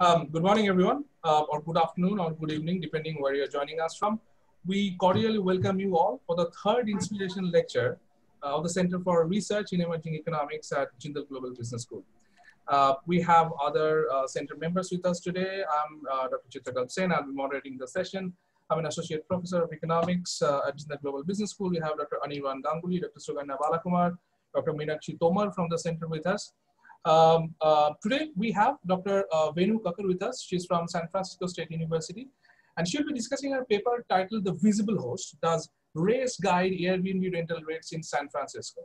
Um, good morning, everyone, uh, or good afternoon, or good evening, depending where you're joining us from. We cordially welcome you all for the third inspiration lecture uh, of the Center for Research in Emerging Economics at Jindal Global Business School. Uh, we have other uh, center members with us today. I'm uh, Dr. Chitrakalpa Sen. I'll be moderating the session. I'm an associate professor of economics uh, at Jindal Global Business School. We have Dr. Anirban Ganguly, Dr. Sugandha Balakumar, Dr. Meenakshi Tomar from the center with us. Um, uh, today we have Dr. Uh, Venoo Kakar with us. She's from San Francisco State University. And she'll be discussing her paper titled The Visible Host, Does Race Guide Airbnb Rental Rates in San Francisco?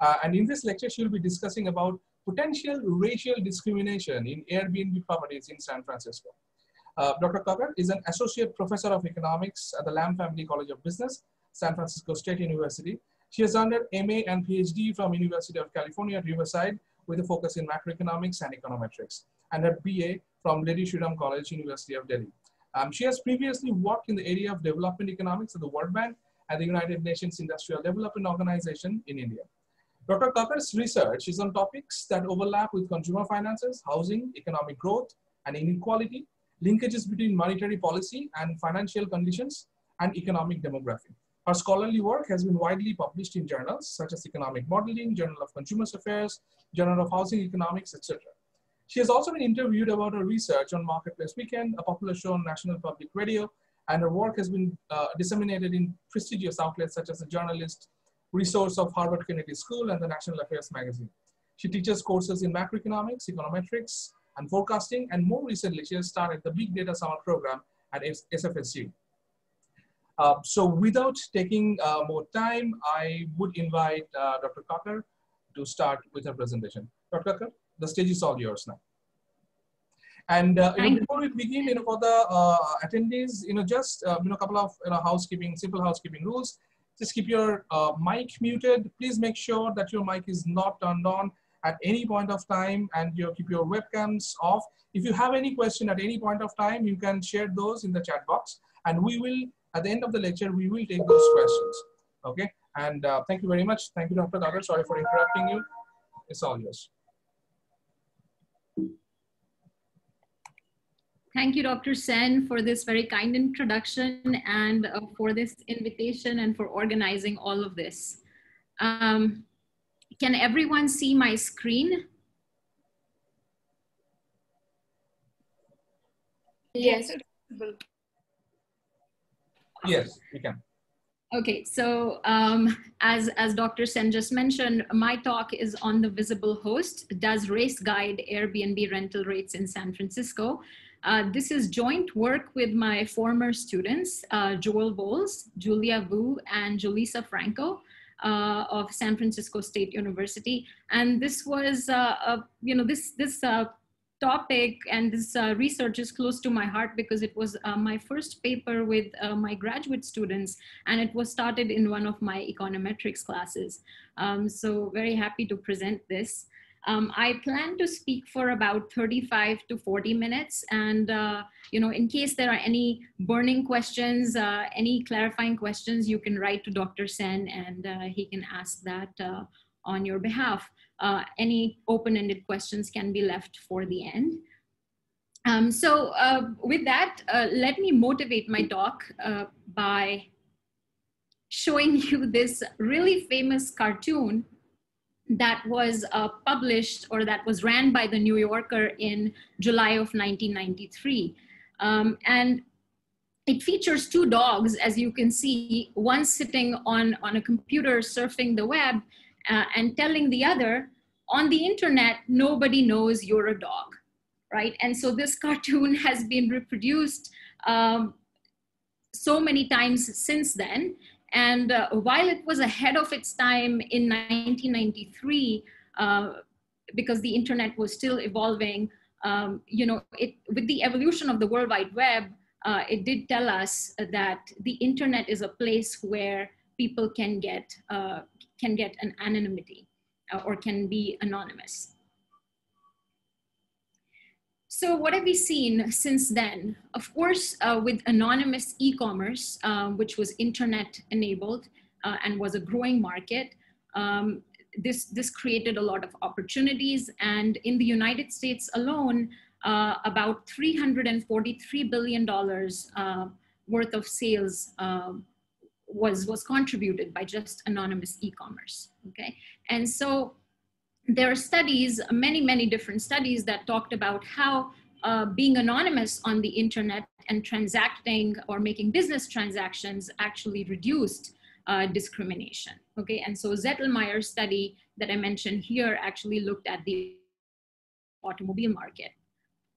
Uh, and in this lecture, she'll be discussing about potential racial discrimination in Airbnb properties in San Francisco. Uh, Dr. Kakar is an associate professor of economics at the Lam Family College of Business, San Francisco State University. She has earned an MA and PhD from University of California Riverside with a focus in macroeconomics and econometrics, and her BA from Lady Shri Ram College, University of Delhi. Um, she has previously worked in the area of development economics at the World Bank and the United Nations Industrial Development Organization in India. Dr. Kakar's research is on topics that overlap with consumer finances, housing, economic growth, and inequality, linkages between monetary policy and financial conditions, and economic demography. Her scholarly work has been widely published in journals such as Economic Modeling, Journal of Consumer Affairs, Journal of Housing Economics, etc. She has also been interviewed about her research on Marketplace Weekend, a popular show on National Public Radio, and her work has been uh, disseminated in prestigious outlets such as the Journalist Resource of Harvard Kennedy School and the National Affairs magazine. She teaches courses in macroeconomics, econometrics, and forecasting, and more recently, she has started the Big Data Summer Program at SFSU. Uh, so without taking uh, more time, I would invite uh, Dr. Kakar to start with her presentation. Dr. Kakar, the stage is all yours now. And uh, you know, before we begin, you know, for the uh, attendees, you know, just uh, you know, a couple of you know, housekeeping, simple housekeeping rules. Just keep your mic muted. Please make sure that your mic is not turned on at any point of time, and you keep your webcams off. If you have any question at any point of time, you can share those in the chat box, and we will at the end of the lecture, we will take those questions. Okay, and uh, thank you very much. Thank you, Dr. Kakar. Sorry for interrupting you. It's all yours. Thank you, Dr. Sen, for this very kind introduction and uh, for this invitation and for organizing all of this. Um, can everyone see my screen? Yes. Yes, we can. Okay, so um, as, as Dr. Sen just mentioned, my talk is on the visible host, does race guide Airbnb rental rates in San Francisco. Uh, this is joint work with my former students, uh, Joel Bowles, Julia Vu, and Julissa Franco uh, of San Francisco State University. And this was, uh, you know, this, this uh, topic and this uh, research is close to my heart because it was uh, my first paper with uh, my graduate students and it was started in one of my econometrics classes. Um, so very happy to present this. Um, I plan to speak for about 35 to 40 minutes. And, uh, you know, in case there are any burning questions, uh, any clarifying questions, you can write to Dr. Sen and uh, he can ask that uh, on your behalf. Uh, any open-ended questions can be left for the end. Um, so uh, with that, uh, let me motivate my talk by showing you this really famous cartoon that was uh, published or that was ran by the New Yorker in July of 1993. Um, and it features two dogs, as you can see, one sitting on, on a computer surfing the web uh, and telling the other, on the internet, nobody knows you're a dog, right? And so this cartoon has been reproduced um, so many times since then. And uh, while it was ahead of its time in 1993, uh, because the internet was still evolving, um, you know, it, with the evolution of the World Wide Web, uh, it did tell us that the internet is a place where people can get, uh, can get an anonymity uh, or can be anonymous. So what have we seen since then? Of course, uh, with anonymous e-commerce, um, which was internet enabled uh, and was a growing market, um, this, this created a lot of opportunities. And in the United States alone, uh, about $343 billion uh, worth of sales um, was, was contributed by just anonymous e-commerce, okay? And so there are studies, many, many different studies that talked about how uh, being anonymous on the internet and transacting or making business transactions actually reduced uh, discrimination. Okay, and so Zettelmeyer's study that I mentioned here actually looked at the automobile market.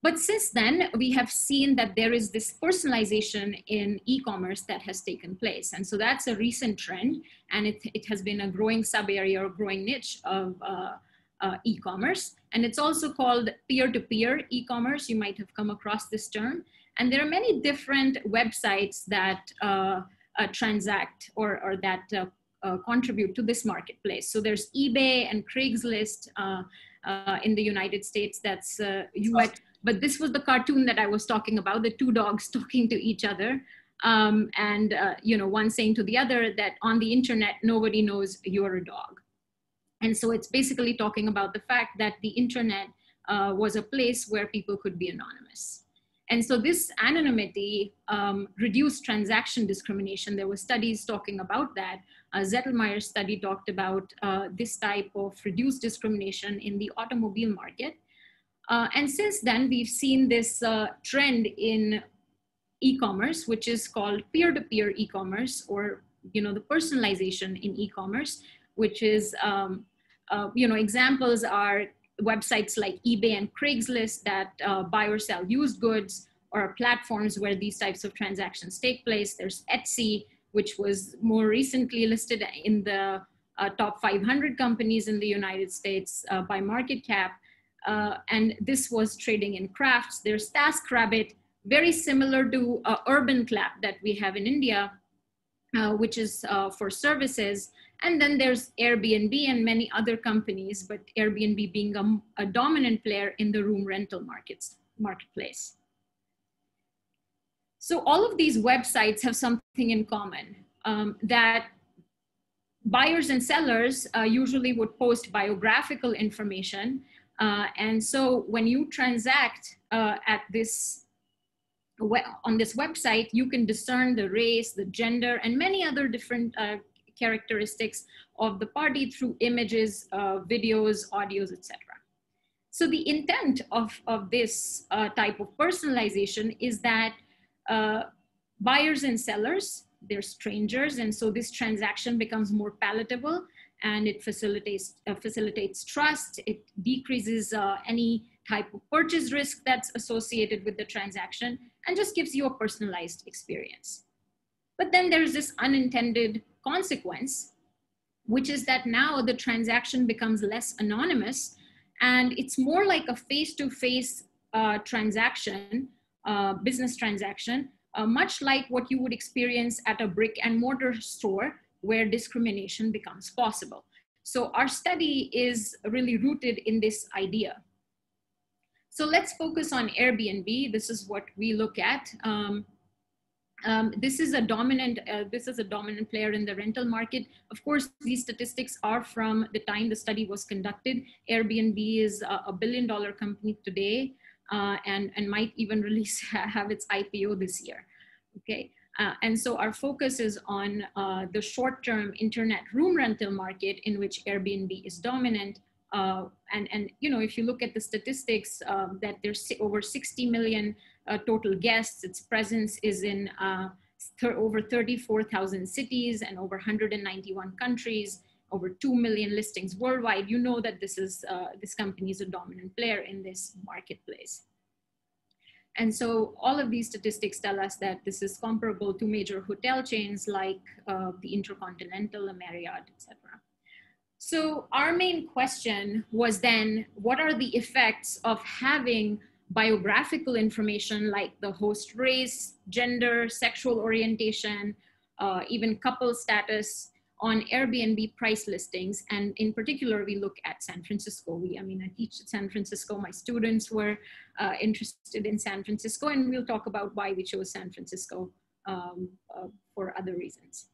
But since then, we have seen that there is this personalization in e-commerce that has taken place. And so that's a recent trend, and it, it has been a growing sub-area or growing niche of uh, uh, e-commerce. And it's also called peer-to-peer e-commerce. You might have come across this term. And there are many different websites that uh, uh, transact or, or that uh, uh, contribute to this marketplace. So there's eBay and Craigslist in the United States. That's UX. But this was the cartoon that I was talking about, the two dogs talking to each other. Um, and you know, one saying to the other that on the internet, nobody knows you're a dog. And so it's basically talking about the fact that the internet uh, was a place where people could be anonymous. And so this anonymity um, reduced transaction discrimination. There were studies talking about that. A Zettelmeyer study talked about uh, this type of reduced discrimination in the automobile market. Uh, and since then, we've seen this uh, trend in e-commerce, which is called peer-to-peer e-commerce or you know, the personalization in e-commerce, which is, um, uh, you know, examples are websites like eBay and Craigslist that uh, buy or sell used goods or platforms where these types of transactions take place. There's Etsy, which was more recently listed in the uh, top 500 companies in the United States uh, by market cap. Uh, and this was trading in crafts. There's TaskRabbit, very similar to uh, UrbanClap that we have in India, uh, which is uh, for services. And then there's Airbnb and many other companies, but Airbnb being a, a dominant player in the room rental markets, marketplace. So all of these websites have something in common um, that buyers and sellers uh, usually would post biographical information. Uh, and so when you transact uh, at this on this website, you can discern the race, the gender, and many other different uh, characteristics of the party through images, uh, videos, audios, etc. So the intent of, of this uh, type of personalization is that uh, buyers and sellers, they're strangers, and so this transaction becomes more palatable and it facilitates, uh, facilitates trust, it decreases uh, any type of purchase risk that's associated with the transaction, and just gives you a personalized experience. But then there's this unintended consequence, which is that now the transaction becomes less anonymous and it's more like a face-to-face uh, transaction, uh, business transaction, uh, much like what you would experience at a brick and mortar store where discrimination becomes possible. So our study is really rooted in this idea. So let's focus on Airbnb. This is what we look at. Um, um, this is a dominant uh, this is a dominant player in the rental market of course these statistics are from the time the study was conducted airbnb is a, a billion dollar company today uh, and and might even release have its ipo this year okay uh, and so our focus is on uh, the short-term internet room rental market in which airbnb is dominant uh, and and you know if you look at the statistics um, that there's over 60 million uh, total guests. Its presence is in uh, over 34,000 cities and over 191 countries, over 2 million listings worldwide. You know that this, is, uh, this company is a dominant player in this marketplace. And so all of these statistics tell us that this is comparable to major hotel chains like uh, the Intercontinental, the Marriott, etc. So our main question was then, what are the effects of having biographical information like the host race, gender, sexual orientation, uh, even couple status on Airbnb price listings. And in particular, we look at San Francisco. We, I mean, I teach at San Francisco. My students were uh, interested in San Francisco, and we'll talk about why we chose San Francisco um, uh, for other reasons.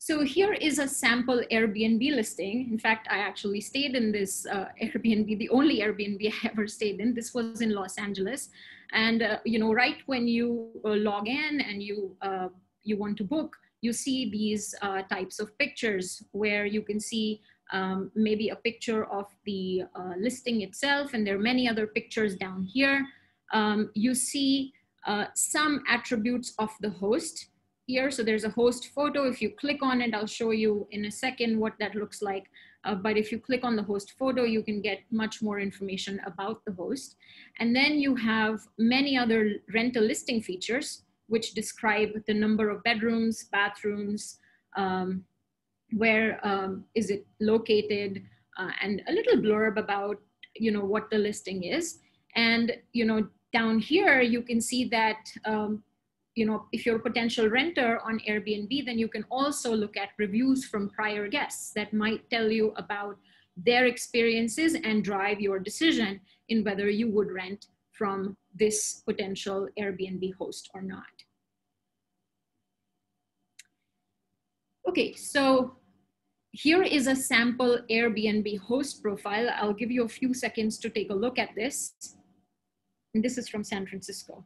So here is a sample Airbnb listing. In fact, I actually stayed in this uh, Airbnb, the only Airbnb I ever stayed in. This was in Los Angeles. And, uh, you know, right when you uh, log in and you, uh, you want to book, you see these uh, types of pictures where you can see um, maybe a picture of the uh, listing itself. And there are many other pictures down here. Um, you see some attributes of the host here. So there's a host photo. If you click on it, I'll show you in a second what that looks like. Uh, but if you click on the host photo, you can get much more information about the host. And then you have many other rental listing features, which describe the number of bedrooms, bathrooms, um, where um, is it located, uh, and a little blurb about you know what the listing is. And you know down here, you can see that um, you know, if you're a potential renter on Airbnb, then you can also look at reviews from prior guests that might tell you about their experiences and drive your decision in whether you would rent from this potential Airbnb host or not. Okay, so here is a sample Airbnb host profile. I'll give you a few seconds to take a look at this. And this is from San Francisco.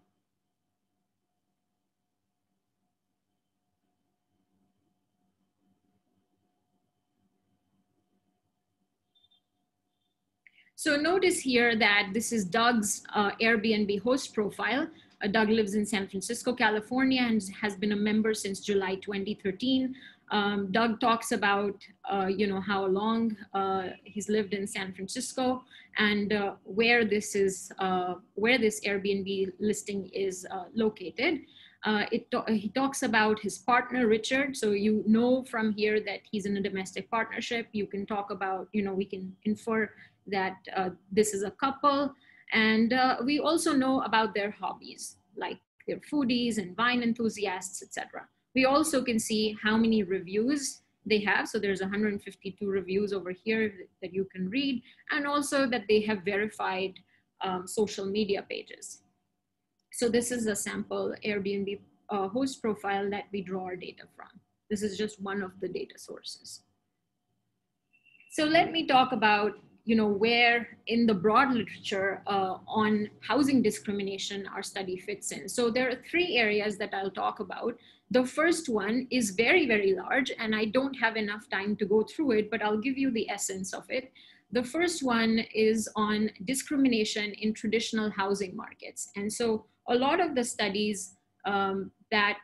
So notice here that this is Doug's uh, Airbnb host profile. Uh, Doug lives in San Francisco, California, and has been a member since July 2013. Um, Doug talks about, uh, you know, how long uh, he's lived in San Francisco and uh, where this is, uh, where this Airbnb listing is located. Uh, it he talks about his partner Richard. So you know from here that he's in a domestic partnership. You can talk about, you know, we can infer that uh, this is a couple. And uh, we also know about their hobbies, like they're foodies and wine enthusiasts, etc. We also can see how many reviews they have. So there's 152 reviews over here that you can read, and also that they have verified um, social media pages. So this is a sample Airbnb uh, host profile that we draw our data from. This is just one of the data sources. So let me talk about you know, where in the broad literature uh, on housing discrimination our study fits in. So there are three areas that I'll talk about. The first one is very, very large, and I don't have enough time to go through it, but I'll give you the essence of it. The first one is on discrimination in traditional housing markets. And so a lot of the studies um, that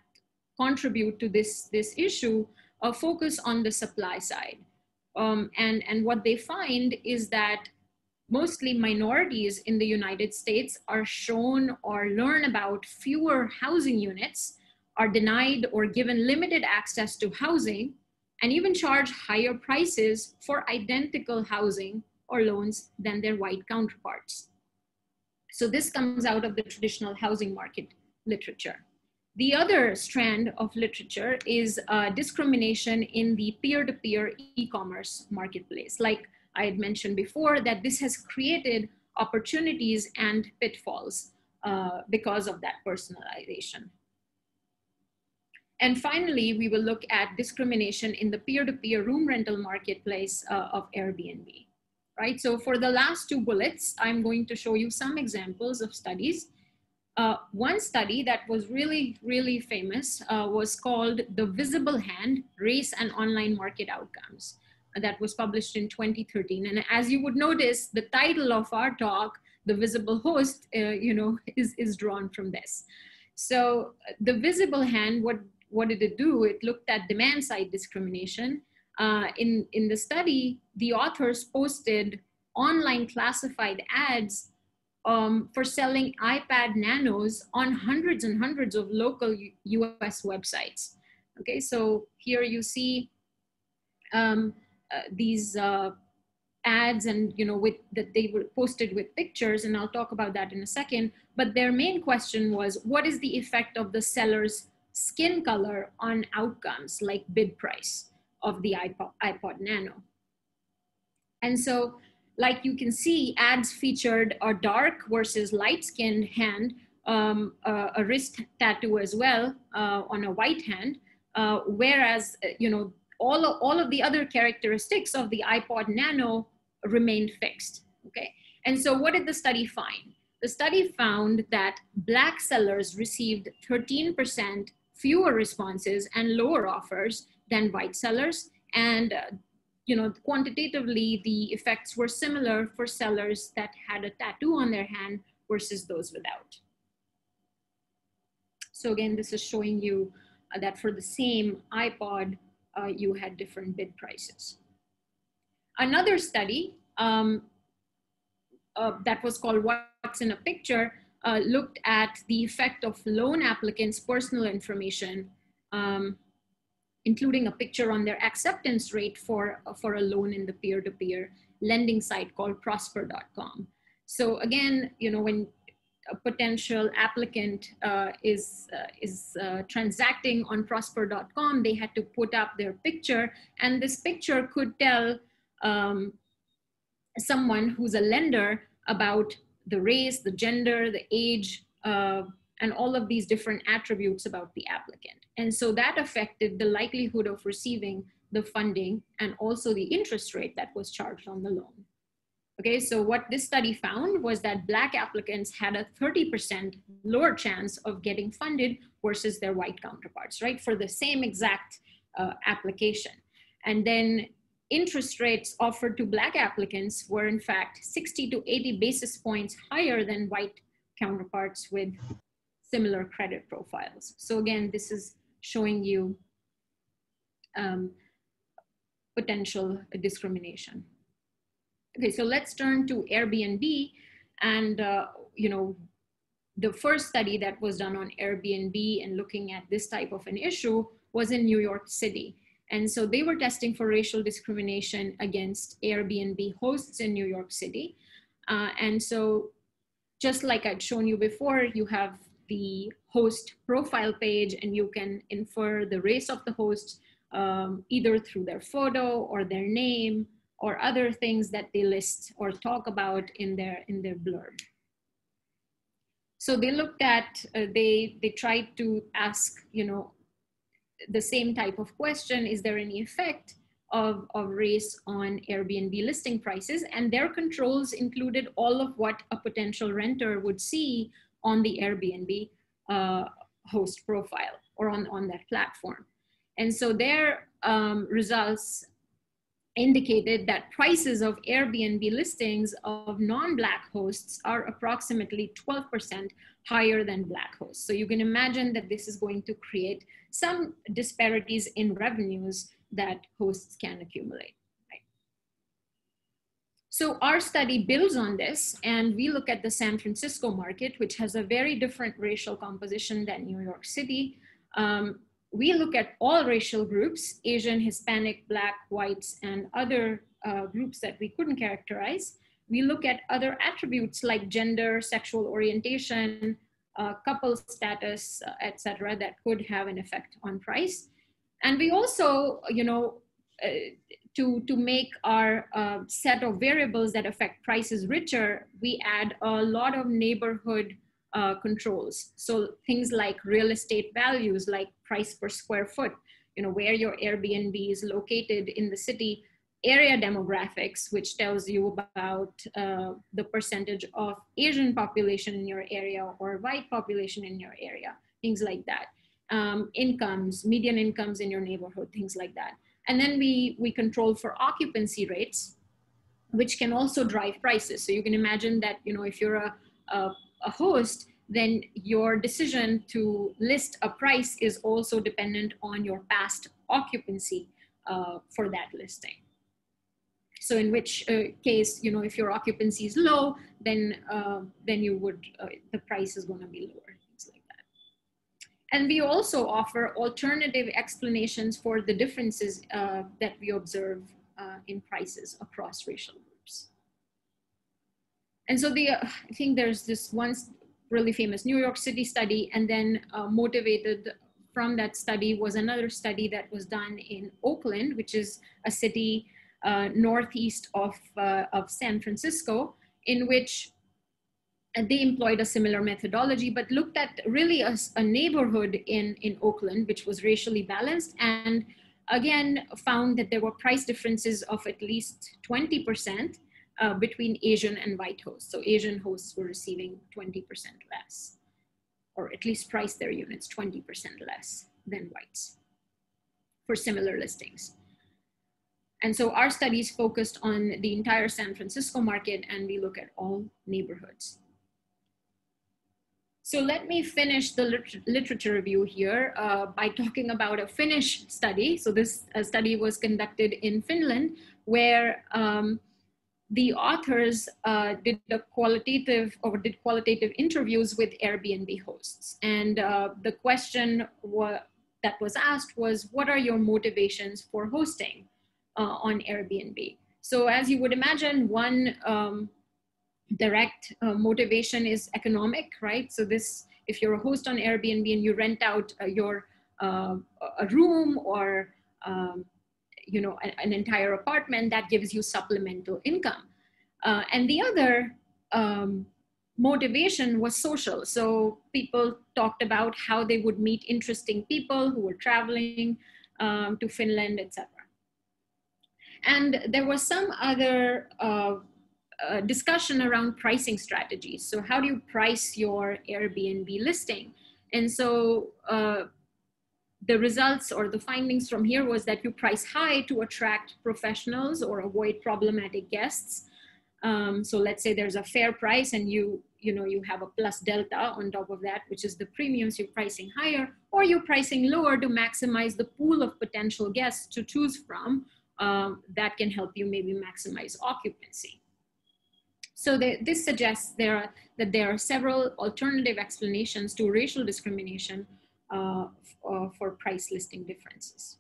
contribute to this, this issue uh, focus on the supply side. Um, and, and what they find is that mostly minorities in the United States are shown or learn about fewer housing units, are denied or given limited access to housing, and even charge higher prices for identical housing or loans than their white counterparts. So this comes out of the traditional housing market literature. The other strand of literature is uh, discrimination in the peer-to-peer e-commerce marketplace. Like I had mentioned before, that this has created opportunities and pitfalls uh, because of that personalization. And finally, we will look at discrimination in the peer-to-peer -peer room rental marketplace uh, of Airbnb, right? So for the last two bullets, I'm going to show you some examples of studies uh, one study that was really, really famous uh, was called The Visible Hand, Race and Online Market Outcomes. Uh, that was published in 2013. And as you would notice, the title of our talk, The Visible Host, uh, you know, is, is drawn from this. So uh, the visible hand, what, what did it do? It looked at demand side discrimination. Uh, in, in the study, the authors posted online classified ads um, for selling iPod Nanos on hundreds and hundreds of local U US websites. Okay, so here you see um, uh, these uh, ads and you know with that they were posted with pictures and I'll talk about that in a second but their main question was what is the effect of the seller's skin color on outcomes like bid price of the iPod, iPod Nano and so like you can see, ads featured a dark versus light skinned hand, um, a wrist tattoo as well uh, on a white hand. Uh, whereas, uh, you know, all of, all of the other characteristics of the iPod Nano remained fixed, okay? And so what did the study find? The study found that black sellers received 13% fewer responses and lower offers than white sellers. And uh, you know, quantitatively, the effects were similar for sellers that had a tattoo on their hand versus those without. So again, this is showing you uh, that for the same iPod, uh, you had different bid prices. Another study um, uh, that was called What's in a Picture uh, looked at the effect of loan applicants' personal information um, including a picture on their acceptance rate for, for a loan in the peer-to-peer lending site called prosper.com. So again, you know, when a potential applicant uh, is, uh, is uh, transacting on prosper.com, they had to put up their picture and this picture could tell um, someone who's a lender about the race, the gender, the age, uh, and all of these different attributes about the applicant. And so that affected the likelihood of receiving the funding and also the interest rate that was charged on the loan. Okay, so what this study found was that Black applicants had a 30% lower chance of getting funded versus their white counterparts, right, for the same exact uh, application. And then interest rates offered to Black applicants were in fact 60 to 80 basis points higher than white counterparts with similar credit profiles. So again, this is showing you um, potential discrimination. Okay, so let's turn to Airbnb and, uh, you know, the first study that was done on Airbnb and looking at this type of an issue was in New York City. And so they were testing for racial discrimination against Airbnb hosts in New York City. Uh, and so just like I'd shown you before, you have the host profile page and you can infer the race of the host um, either through their photo or their name or other things that they list or talk about in their in their blurb. So they looked at, uh, they, they tried to ask, you know, the same type of question, is there any effect of, of race on Airbnb listing prices? And their controls included all of what a potential renter would see on the Airbnb uh, host profile or on, on that platform. And so their um, results indicated that prices of Airbnb listings of non-Black hosts are approximately 12% higher than Black hosts. So you can imagine that this is going to create some disparities in revenues that hosts can accumulate. So our study builds on this and we look at the San Francisco market, which has a very different racial composition than New York City. Um, we look at all racial groups, Asian, Hispanic, Black, whites, and other uh, groups that we couldn't characterize. We look at other attributes like gender, sexual orientation, uh, couple status, uh, etc., that could have an effect on price. And we also, you know, uh, to, to make our uh, set of variables that affect prices richer, we add a lot of neighborhood uh, controls. So things like real estate values, like price per square foot, you know, where your Airbnb is located in the city, area demographics, which tells you about uh, the percentage of Asian population in your area or white population in your area, things like that. Um, incomes, median incomes in your neighborhood, things like that. And then we, we control for occupancy rates, which can also drive prices. So you can imagine that, you know, if you're a, a, a host, then your decision to list a price is also dependent on your past occupancy uh, for that listing. So in which uh, case, you know, if your occupancy is low, then, uh, then you would, uh, the price is gonna be lower. And we also offer alternative explanations for the differences uh, that we observe uh, in prices across racial groups. And so the, uh, I think there's this one really famous New York City study and then uh, motivated from that study was another study that was done in Oakland, which is a city uh, northeast of, uh, of San Francisco, in which and they employed a similar methodology, but looked at really a, a neighborhood in, in Oakland, which was racially balanced. And again found that there were price differences of at least 20% uh, between Asian and white hosts. So Asian hosts were receiving 20% less, or at least price their units 20% less than whites for similar listings. And so our studies focused on the entire San Francisco market and we look at all neighborhoods. So let me finish the liter literature review here uh, by talking about a Finnish study. So this uh, study was conducted in Finland where um, the authors uh, did a qualitative or did qualitative interviews with Airbnb hosts. And uh, the question that was asked was, what are your motivations for hosting uh, on Airbnb? So as you would imagine, one um, direct uh, motivation is economic, right? So this, if you're a host on Airbnb and you rent out uh, your uh, a room or um, you know an, an, entire apartment, that gives you supplemental income. Uh, and the other um, motivation was social. So people talked about how they would meet interesting people who were traveling um, to Finland, etc. And there was some other discussion around pricing strategies. So how do you price your Airbnb listing? And so uh, the results or the findings from here was that you price high to attract professionals or avoid problematic guests. Um, so let's say there's a fair price and you you know you have a plus delta on top of that which is the premiums you're pricing higher or you're pricing lower to maximize the pool of potential guests to choose from um, that can help you maybe maximize occupancy so they, this suggests there are, that there are several alternative explanations to racial discrimination uh, uh, for price listing differences.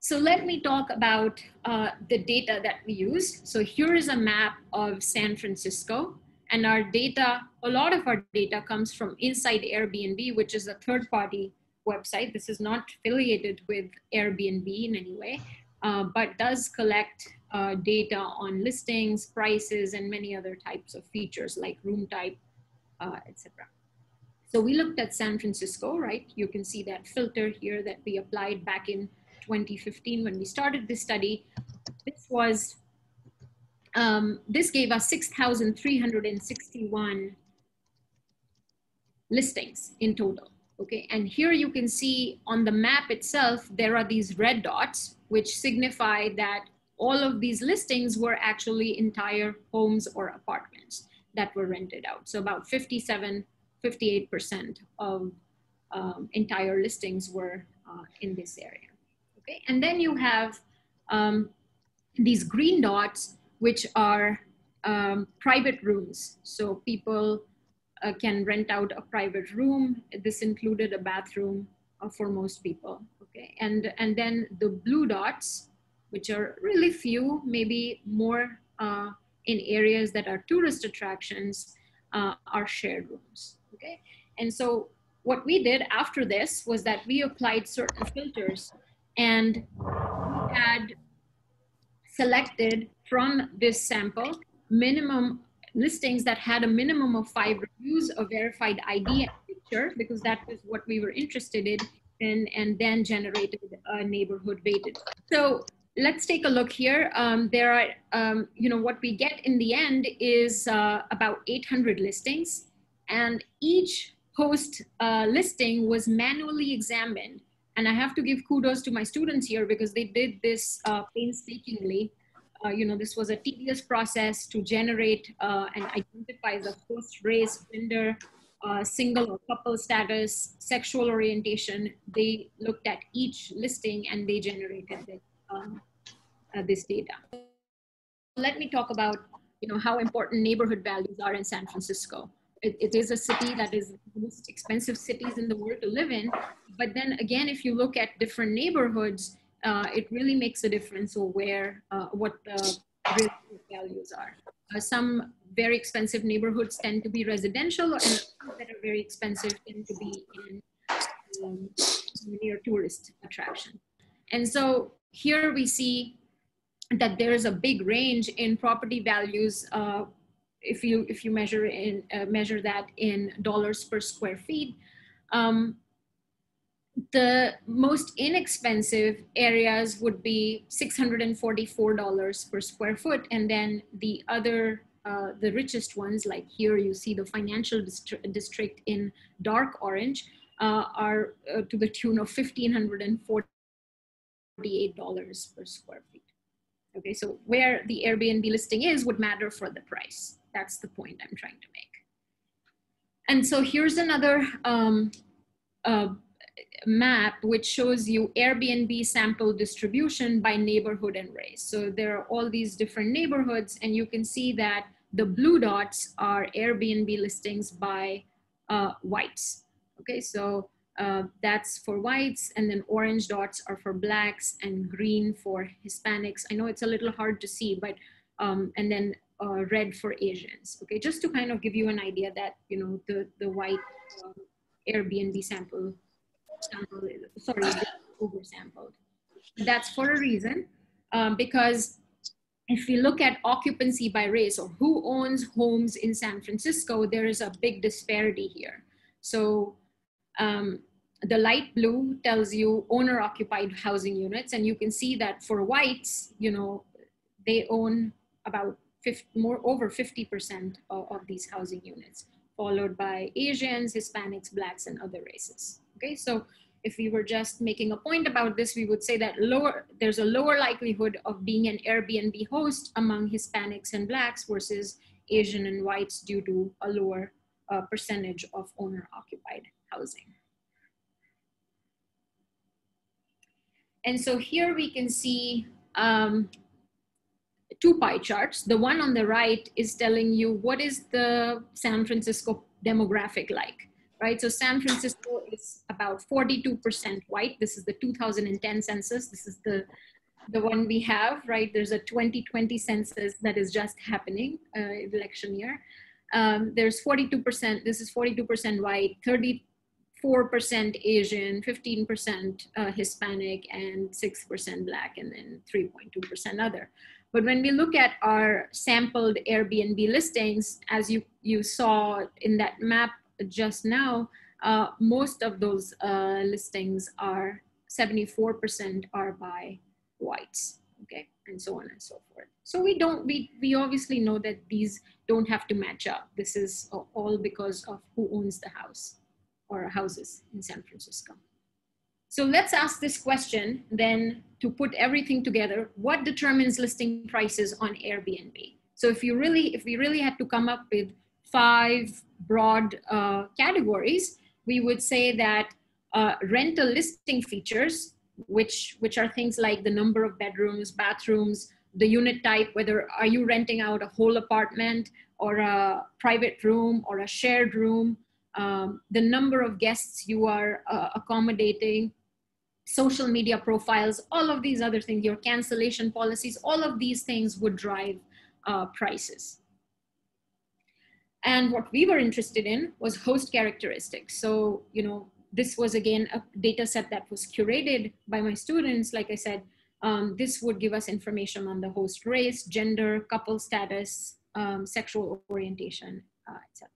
So let me talk about uh, the data that we used. So here is a map of San Francisco and our data, a lot of our data comes from Inside Airbnb, which is a third party website. This is not affiliated with Airbnb in any way, uh, but does collect uh, data on listings, prices, and many other types of features like room type, uh, etc. So we looked at San Francisco, right? You can see that filter here that we applied back in 2015 when we started this study. This was, um, this gave us 6,361 listings in total. Okay, and here you can see on the map itself, there are these red dots, which signify that all of these listings were actually entire homes or apartments that were rented out. So about 57, 58% of um, entire listings were uh, in this area. Okay, and then you have um, these green dots, which are um, private rooms. So people uh, can rent out a private room. This included a bathroom uh, for most people. Okay, and and then the blue dots which are really few, maybe more uh, in areas that are tourist attractions, uh, are shared rooms, okay? And so what we did after this was that we applied certain filters and we had selected from this sample minimum listings that had a minimum of five reviews, a verified ID and picture, because that was what we were interested in, and, and then generated a neighborhood weighted. So let's take a look here. Um, there are, um, you know, what we get in the end is uh, about 800 listings and each host uh, listing was manually examined. And I have to give kudos to my students here because they did this uh, painstakingly. Uh, you know, this was a tedious process to generate uh, and identify the host race, gender, uh, single or couple status, sexual orientation. They looked at each listing and they generated it um, uh, this data. Let me talk about you know, how important neighborhood values are in San Francisco. It, it is a city that is the most expensive cities in the world to live in. But then again, if you look at different neighborhoods, uh, it really makes a difference of where, uh, what the values are. Uh, some very expensive neighborhoods tend to be residential and that are very expensive tend to be in um, near tourist attraction. And so here we see that there is a big range in property values uh, if you if you measure in uh, measure that in dollars per square feet. Um, the most inexpensive areas would be $644 per square foot. And then the other, uh, the richest ones, like here you see the financial distri district in dark orange, uh, are uh, to the tune of $1,548 per square feet. Okay, so where the Airbnb listing is would matter for the price. That's the point I'm trying to make. And so here's another um, uh, map which shows you Airbnb sample distribution by neighborhood and race. So there are all these different neighborhoods and you can see that the blue dots are Airbnb listings by uh, whites. Okay, so uh, that's for whites and then orange dots are for blacks and green for Hispanics. I know it's a little hard to see, but, um, and then uh, red for Asians. Okay, just to kind of give you an idea that, you know, the, the white um, Airbnb sample, sample sorry, oversampled. That's for a reason, um, because if we look at occupancy by race or who owns homes in San Francisco, there is a big disparity here. So um, the light blue tells you owner occupied housing units. And you can see that for whites, you know, they own about 50, more over 50% of, of these housing units, followed by Asians, Hispanics, Blacks, and other races. Okay, so if we were just making a point about this, we would say that lower, there's a lower likelihood of being an Airbnb host among Hispanics and Blacks versus Asian and whites due to a lower uh, percentage of owner occupied housing. And so here we can see um, two pie charts. The one on the right is telling you what is the San Francisco demographic like, right? So San Francisco is about 42% white. This is the 2010 census. This is the, the one we have, right? There's a 2020 census that is just happening, uh, election year. Um, there's 42%, this is 42% white, 34% Asian, 15% uh, Hispanic, and 6% Black, and then 3.2% other. But when we look at our sampled Airbnb listings, as you, you saw in that map just now, uh, most of those uh, listings are 74% are by whites, okay, and so on and so forth. So we don't, we, we obviously know that these don't have to match up. This is all because of who owns the house or houses in San Francisco. So let's ask this question then to put everything together. What determines listing prices on Airbnb? So if you really, if we really had to come up with five broad uh, categories, we would say that uh, rental listing features, which, which are things like the number of bedrooms, bathrooms, the unit type, whether are you renting out a whole apartment or a private room or a shared room, um, the number of guests you are uh, accommodating, social media profiles, all of these other things, your cancellation policies, all of these things would drive uh, prices. And what we were interested in was host characteristics. So, you know, this was again a data set that was curated by my students. Like I said, um, this would give us information on the host race, gender, couple status, um, sexual orientation, uh, etc.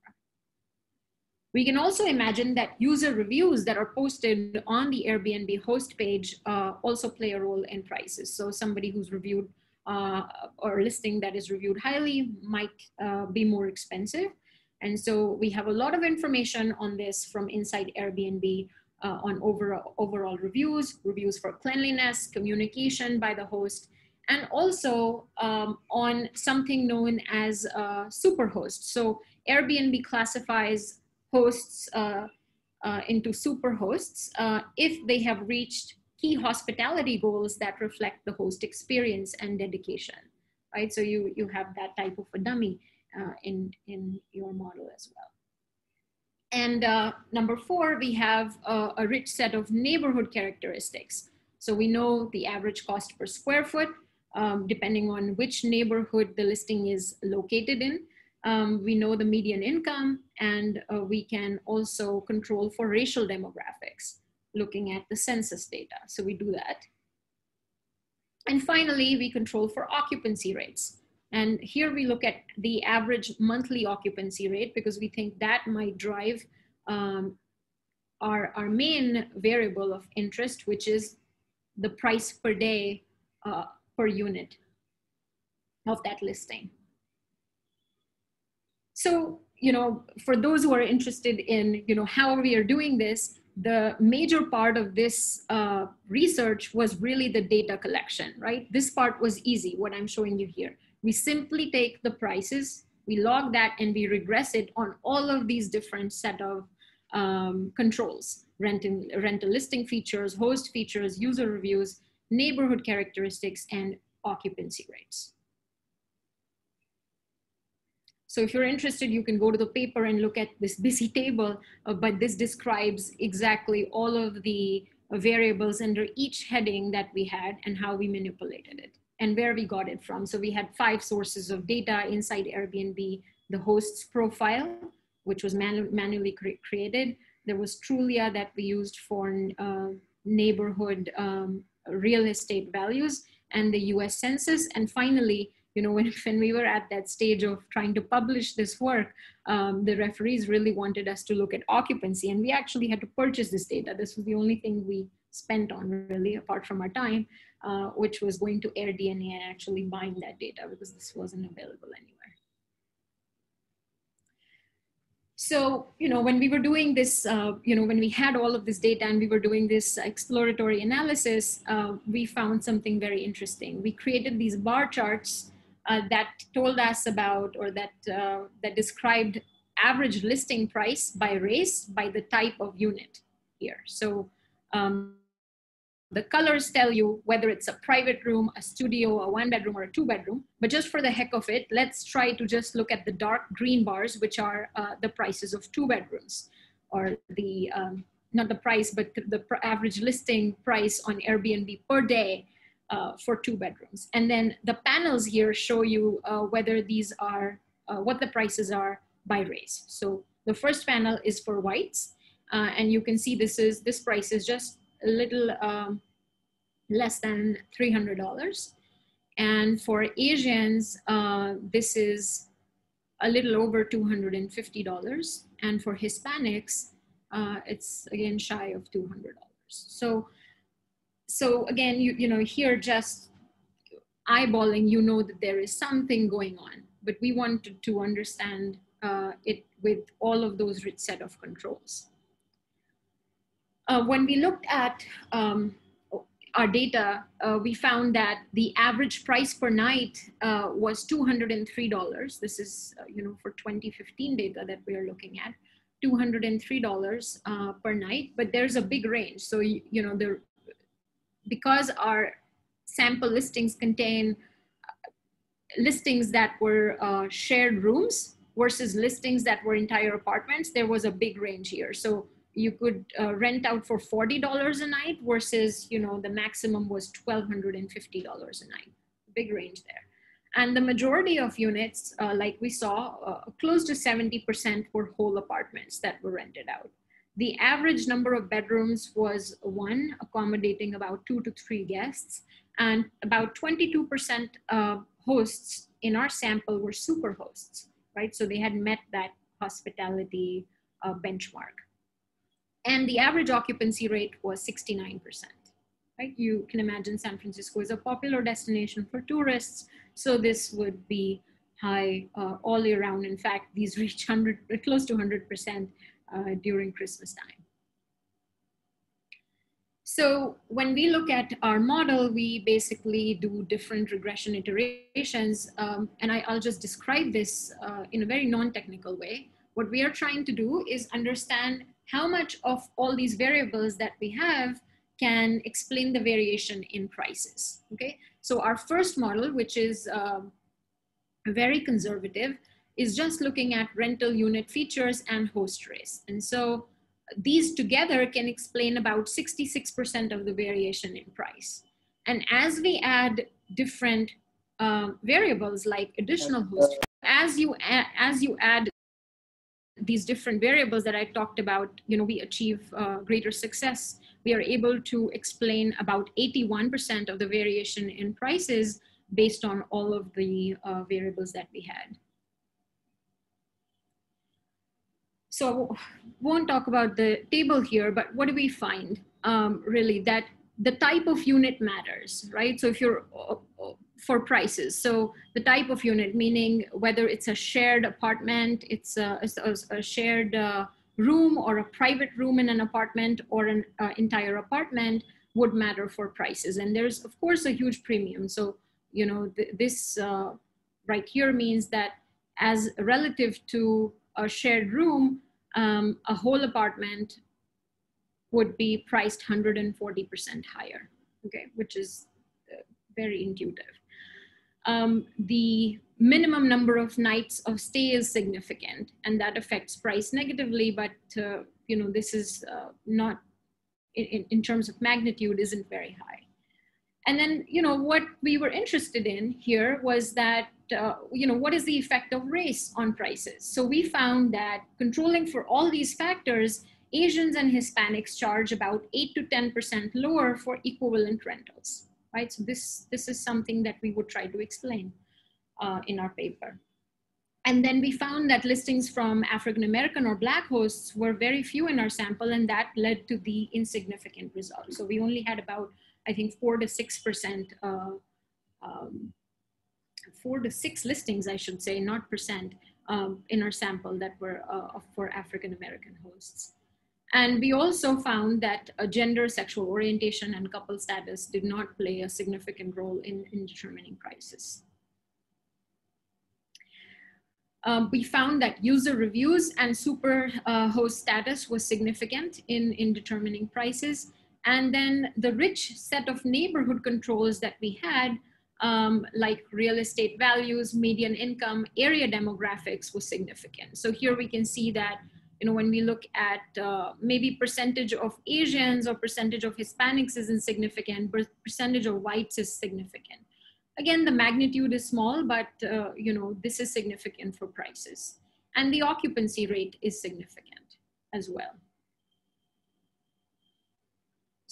We can also imagine that user reviews that are posted on the Airbnb host page uh, also play a role in prices. So somebody who's reviewed uh, or listing that is reviewed highly might uh, be more expensive. And so we have a lot of information on this from inside Airbnb uh, on overall, overall reviews, reviews for cleanliness, communication by the host, and also um, on something known as uh, superhost. So Airbnb classifies hosts uh, uh, into superhosts uh, if they have reached key hospitality goals that reflect the host experience and dedication, right? So you, you have that type of a dummy uh, in, in your model as well. And uh, number four, we have a, a rich set of neighborhood characteristics. So we know the average cost per square foot, um, depending on which neighborhood the listing is located in. Um, we know the median income and uh, we can also control for racial demographics looking at the census data. So we do that. And finally, we control for occupancy rates. And here we look at the average monthly occupancy rate because we think that might drive um, our, our main variable of interest, which is the price per day uh, per unit of that listing. So, you know, for those who are interested in, you know, how we are doing this, the major part of this uh, research was really the data collection, right? This part was easy, what I'm showing you here. We simply take the prices, we log that and we regress it on all of these different set of um, controls, rental, rental listing features, host features, user reviews, neighborhood characteristics, and occupancy rates. So if you're interested, you can go to the paper and look at this busy table, uh, but this describes exactly all of the variables under each heading that we had and how we manipulated it and where we got it from. So we had five sources of data inside Airbnb, the host's profile, which was manu manually cre created. There was Trulia that we used for uh, neighborhood um, real estate values and the US Census. And finally, you know, when, when we were at that stage of trying to publish this work, um, the referees really wanted us to look at occupancy and we actually had to purchase this data. This was the only thing we spent on really apart from our time, uh, which was going to AirDNA and actually buying that data because this wasn't available anywhere. So, you know, when we were doing this, uh, you know, when we had all of this data and we were doing this exploratory analysis, uh, we found something very interesting. We created these bar charts uh, that told us about or that, uh, that described average listing price by race by the type of unit here. So um, the colors tell you whether it's a private room, a studio, a one bedroom or a two bedroom. But just for the heck of it, let's try to just look at the dark green bars, which are uh, the prices of two bedrooms or the, um, not the price, but the average listing price on Airbnb per day uh, for two bedrooms. And then the panels here show you uh, whether these are, uh, what the prices are by race. So the first panel is for whites. Uh, and you can see this is, this price is just a little um, less than $300. And for Asians, uh, this is a little over $250. And for Hispanics, it's again shy of $200. So so again, you, you know, here just eyeballing, you know that there is something going on, but we wanted to understand uh, it with all of those rich set of controls. Uh, when we looked at um, our data, uh, we found that the average price per night uh, was $203. This is, uh, you know, for 2015 data that we are looking at. $203 uh, per night, but there's a big range. So, you, you know, the because our sample listings contain uh, listings that were uh, shared rooms versus listings that were entire apartments, there was a big range here. So you could uh, rent out for $40 a night versus, you know, the maximum was $1,250 a night. Big range there. And the majority of units, uh, like we saw, uh, close to 70% were whole apartments that were rented out. The average number of bedrooms was one, accommodating about two to three guests, and about 22% of hosts in our sample were super hosts, right? So they had met that hospitality uh, benchmark. And the average occupancy rate was 69%. Right? You can imagine San Francisco is a popular destination for tourists, so this would be high uh, all year round. In fact, these reach 100, close to 100% uh, during Christmas time. So when we look at our model, we basically do different regression iterations. Um, and I, will just describe this uh, in a very non-technical way. What we are trying to do is understand how much of all these variables that we have can explain the variation in prices, okay? So our first model, which is um, very conservative, is just looking at rental unit features and host race. And so these together can explain about 66% of the variation in price. And as we add different uh, variables like additional host, as you, as you add these different variables that I talked about, you know, we achieve uh, greater success. We are able to explain about 81% of the variation in prices based on all of the uh, variables that we had. So won't talk about the table here, but what do we find? Um, really that the type of unit matters, right? So if you're uh, uh, for prices, so the type of unit, meaning whether it's a shared apartment, it's a, a, a shared uh, room or a private room in an apartment or an uh, entire apartment would matter for prices. And there's of course a huge premium. So, you know, th this uh, right here means that as relative to a shared room, um, a whole apartment would be priced 140% higher, okay, which is uh, very intuitive. Um, the minimum number of nights of stay is significant and that affects price negatively, but uh, you know, this is uh, not, in, in terms of magnitude, isn't very high. And then, you know, what we were interested in here was that, uh, you know, what is the effect of race on prices? So we found that controlling for all these factors, Asians and Hispanics charge about 8 to 10% lower for equivalent rentals, right? So this, this is something that we would try to explain uh, in our paper. And then we found that listings from African American or Black hosts were very few in our sample, and that led to the insignificant result. So we only had about I think four to six percent, uh, um, four to six listings, I should say, not percent, um, in our sample that were uh, for African American hosts. And we also found that a gender, sexual orientation, and couple status did not play a significant role in, in determining prices. Um, we found that user reviews and super uh, host status was significant in, in determining prices. And then the rich set of neighborhood controls that we had, um, like real estate values, median income, area demographics was significant. So here we can see that, you know, when we look at uh, maybe percentage of Asians or percentage of Hispanics is insignificant, but percentage of whites is significant. Again, the magnitude is small, but uh, you know, this is significant for prices. And the occupancy rate is significant as well.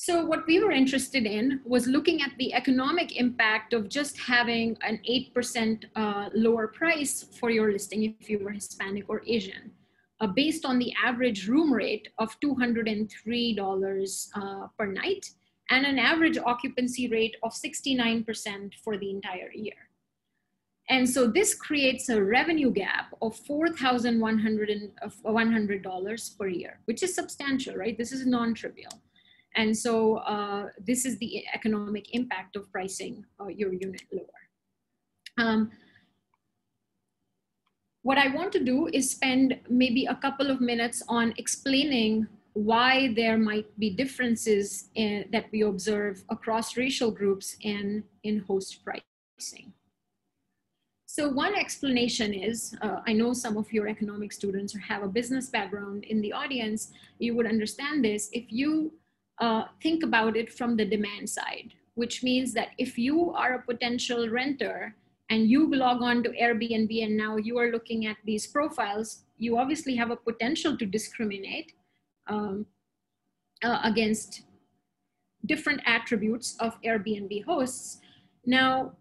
So what we were interested in was looking at the economic impact of just having an 8% uh, lower price for your listing if you were Hispanic or Asian, uh, based on the average room rate of $203 uh, per night and an average occupancy rate of 69% for the entire year. And so this creates a revenue gap of $4,100 per year, which is substantial, right? This is non-trivial. And so uh, this is the economic impact of pricing uh, your unit lower. Um, what I want to do is spend maybe a couple of minutes on explaining why there might be differences in, that we observe across racial groups in, in host pricing. So one explanation is, uh, I know some of your economic students or have a business background in the audience, you would understand this. If you uh, think about it from the demand side, which means that if you are a potential renter and you log on to Airbnb and now you are looking at these profiles, you obviously have a potential to discriminate um, uh, against different attributes of Airbnb hosts. Now,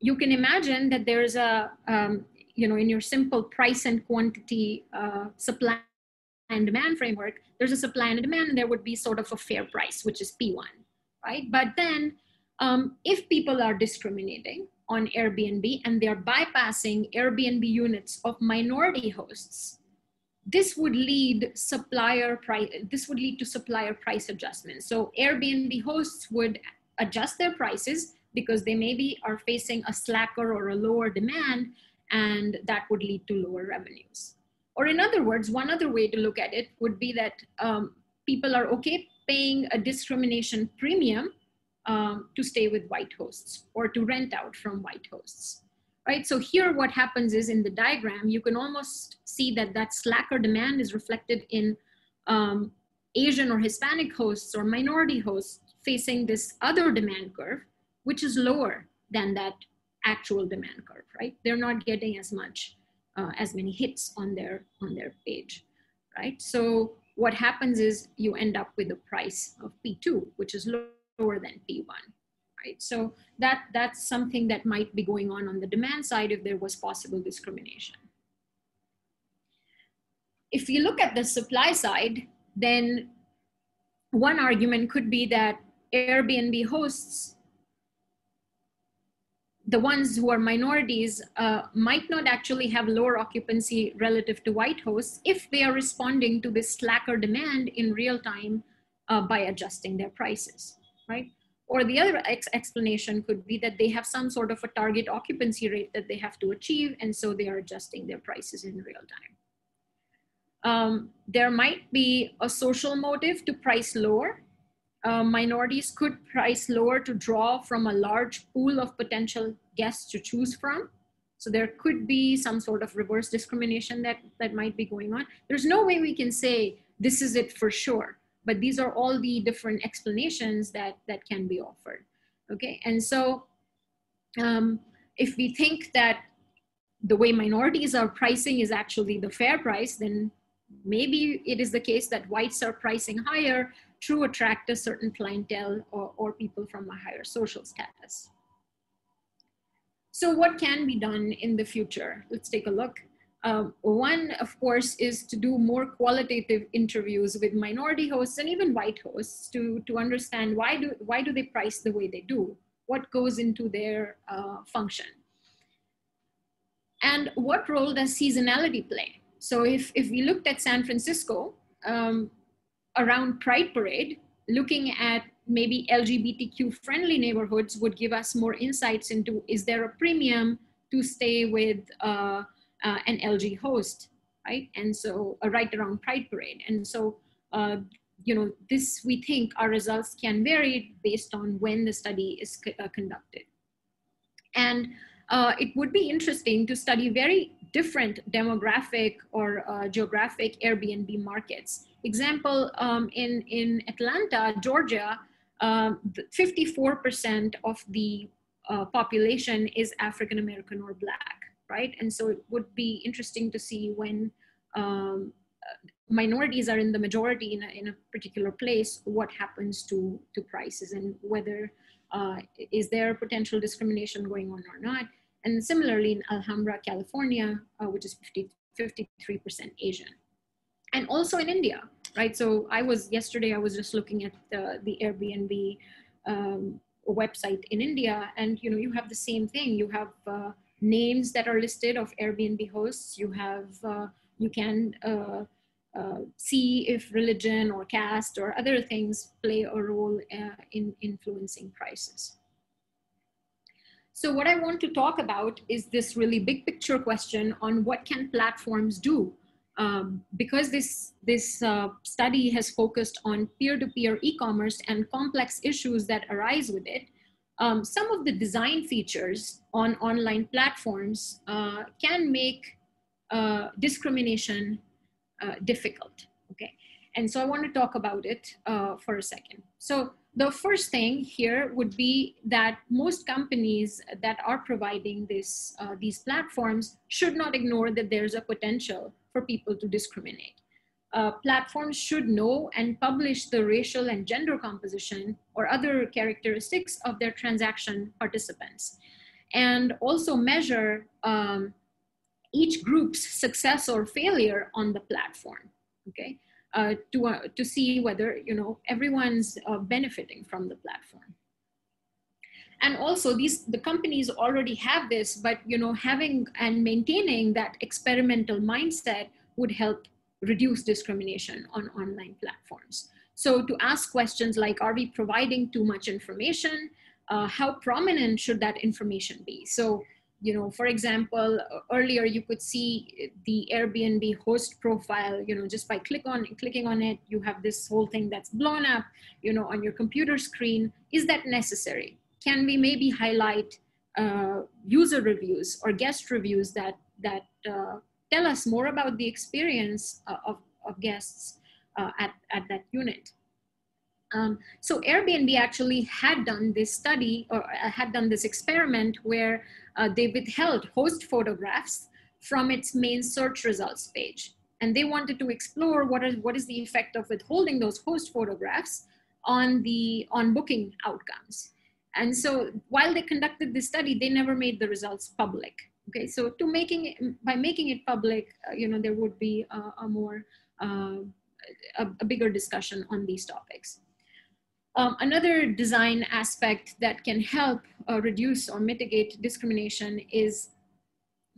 you can imagine that there's a, um, you know, in your simple price and quantity uh, supply and demand framework, there's a supply and a demand, and there would be sort of a fair price, which is P1, right? But then um, if people are discriminating on Airbnb and they're bypassing Airbnb units of minority hosts, this would lead supplier price, this would lead to supplier price adjustments. So Airbnb hosts would adjust their prices because they maybe are facing a slacker or a lower demand and that would lead to lower revenues. Or in other words, one other way to look at it would be that um, people are okay paying a discrimination premium um, to stay with white hosts or to rent out from white hosts, right? So here what happens is in the diagram, you can almost see that that slacker demand is reflected in um, Asian or Hispanic hosts or minority hosts facing this other demand curve, which is lower than that actual demand curve, right? They're not getting as much uh, as many hits on their on their page, right? So what happens is you end up with a price of P2, which is lower than P1, right? So that that's something that might be going on on the demand side if there was possible discrimination. If if you look at the supply side, then one argument could be that Airbnb hosts, the ones who are minorities, uh, might not actually have lower occupancy relative to white hosts if they are responding to this slacker demand in real time uh, by adjusting their prices, right? Or the other ex explanation could be that they have some sort of a target occupancy rate that they have to achieve, and so they are adjusting their prices in real time. Um, there might be a social motive to price lower. Uh, minorities could price lower to draw from a large pool of potential guests to choose from. So there could be some sort of reverse discrimination that, that might be going on. There's no way we can say this is it for sure, but these are all the different explanations that, that can be offered. Okay, and so um, if we think that the way minorities are pricing is actually the fair price, then maybe it is the case that whites are pricing higher to attract a certain clientele or, or people from a higher social status. So what can be done in the future? Let's take a look. Um, one, of course, is to do more qualitative interviews with minority hosts and even white hosts to, to understand why do, why do they price the way they do? What goes into their uh, function? And what role does seasonality play? So if, if we looked at San Francisco um, around Pride Parade, looking at maybe LGBTQ friendly neighborhoods would give us more insights into is there a premium to stay with uh, uh, an LG host, right? And so a right around Pride Parade. And so, uh, you know, this we think our results can vary based on when the study is uh, conducted. And uh, it would be interesting to study very different demographic or uh, geographic Airbnb markets. Example, um, in, in Atlanta, Georgia, 54% um, of the uh, population is African American or Black, right? And so it would be interesting to see when um, minorities are in the majority in a, in a particular place, what happens to, to prices and whether uh, is there potential discrimination going on or not. And similarly in Alhambra, California, uh, which is 50, 53% Asian. And also in India, right? So I was, yesterday I was just looking at the, the Airbnb um, website in India and you know, you have the same thing. You have uh, names that are listed of Airbnb hosts. You have, uh, you can uh, uh, see if religion or caste or other things play a role uh, in influencing prices. So what I want to talk about is this really big picture question on what can platforms do? Um, because this, this uh, study has focused on peer-to-peer e-commerce and complex issues that arise with it, um, some of the design features on online platforms uh, can make uh, discrimination uh, difficult, okay? And so I want to talk about it uh, for a second. So the first thing here would be that most companies that are providing this, uh, these platforms should not ignore that there's a potential for people to discriminate. Uh, platforms should know and publish the racial and gender composition or other characteristics of their transaction participants. And also measure um, each group's success or failure on the platform, okay? uh, to, uh, to see whether you know everyone's uh, benefiting from the platform. And also these the companies already have this, but you know having and maintaining that experimental mindset would help reduce discrimination on online platforms. So to ask questions like, are we providing too much information? Uh, how prominent should that information be? So you know, for example, earlier you could see the Airbnb host profile, you know, just by click on clicking on it, you have this whole thing that's blown up, you know, on your computer screen. Is that necessary? Can we maybe highlight uh, user reviews or guest reviews that that uh, tell us more about the experience uh, of, of guests uh, at, at that unit? Um, so Airbnb actually had done this study or uh, had done this experiment where they withheld host photographs from its main search results page. And they wanted to explore what is, what is the effect of withholding those host photographs on the on booking outcomes. And so while they conducted this study, they never made the results public. Okay, so to making it, by making it public, uh, you know, there would be a, a more, uh, a, a, bigger discussion on these topics. Um, another design aspect that can help uh, reduce or mitigate discrimination is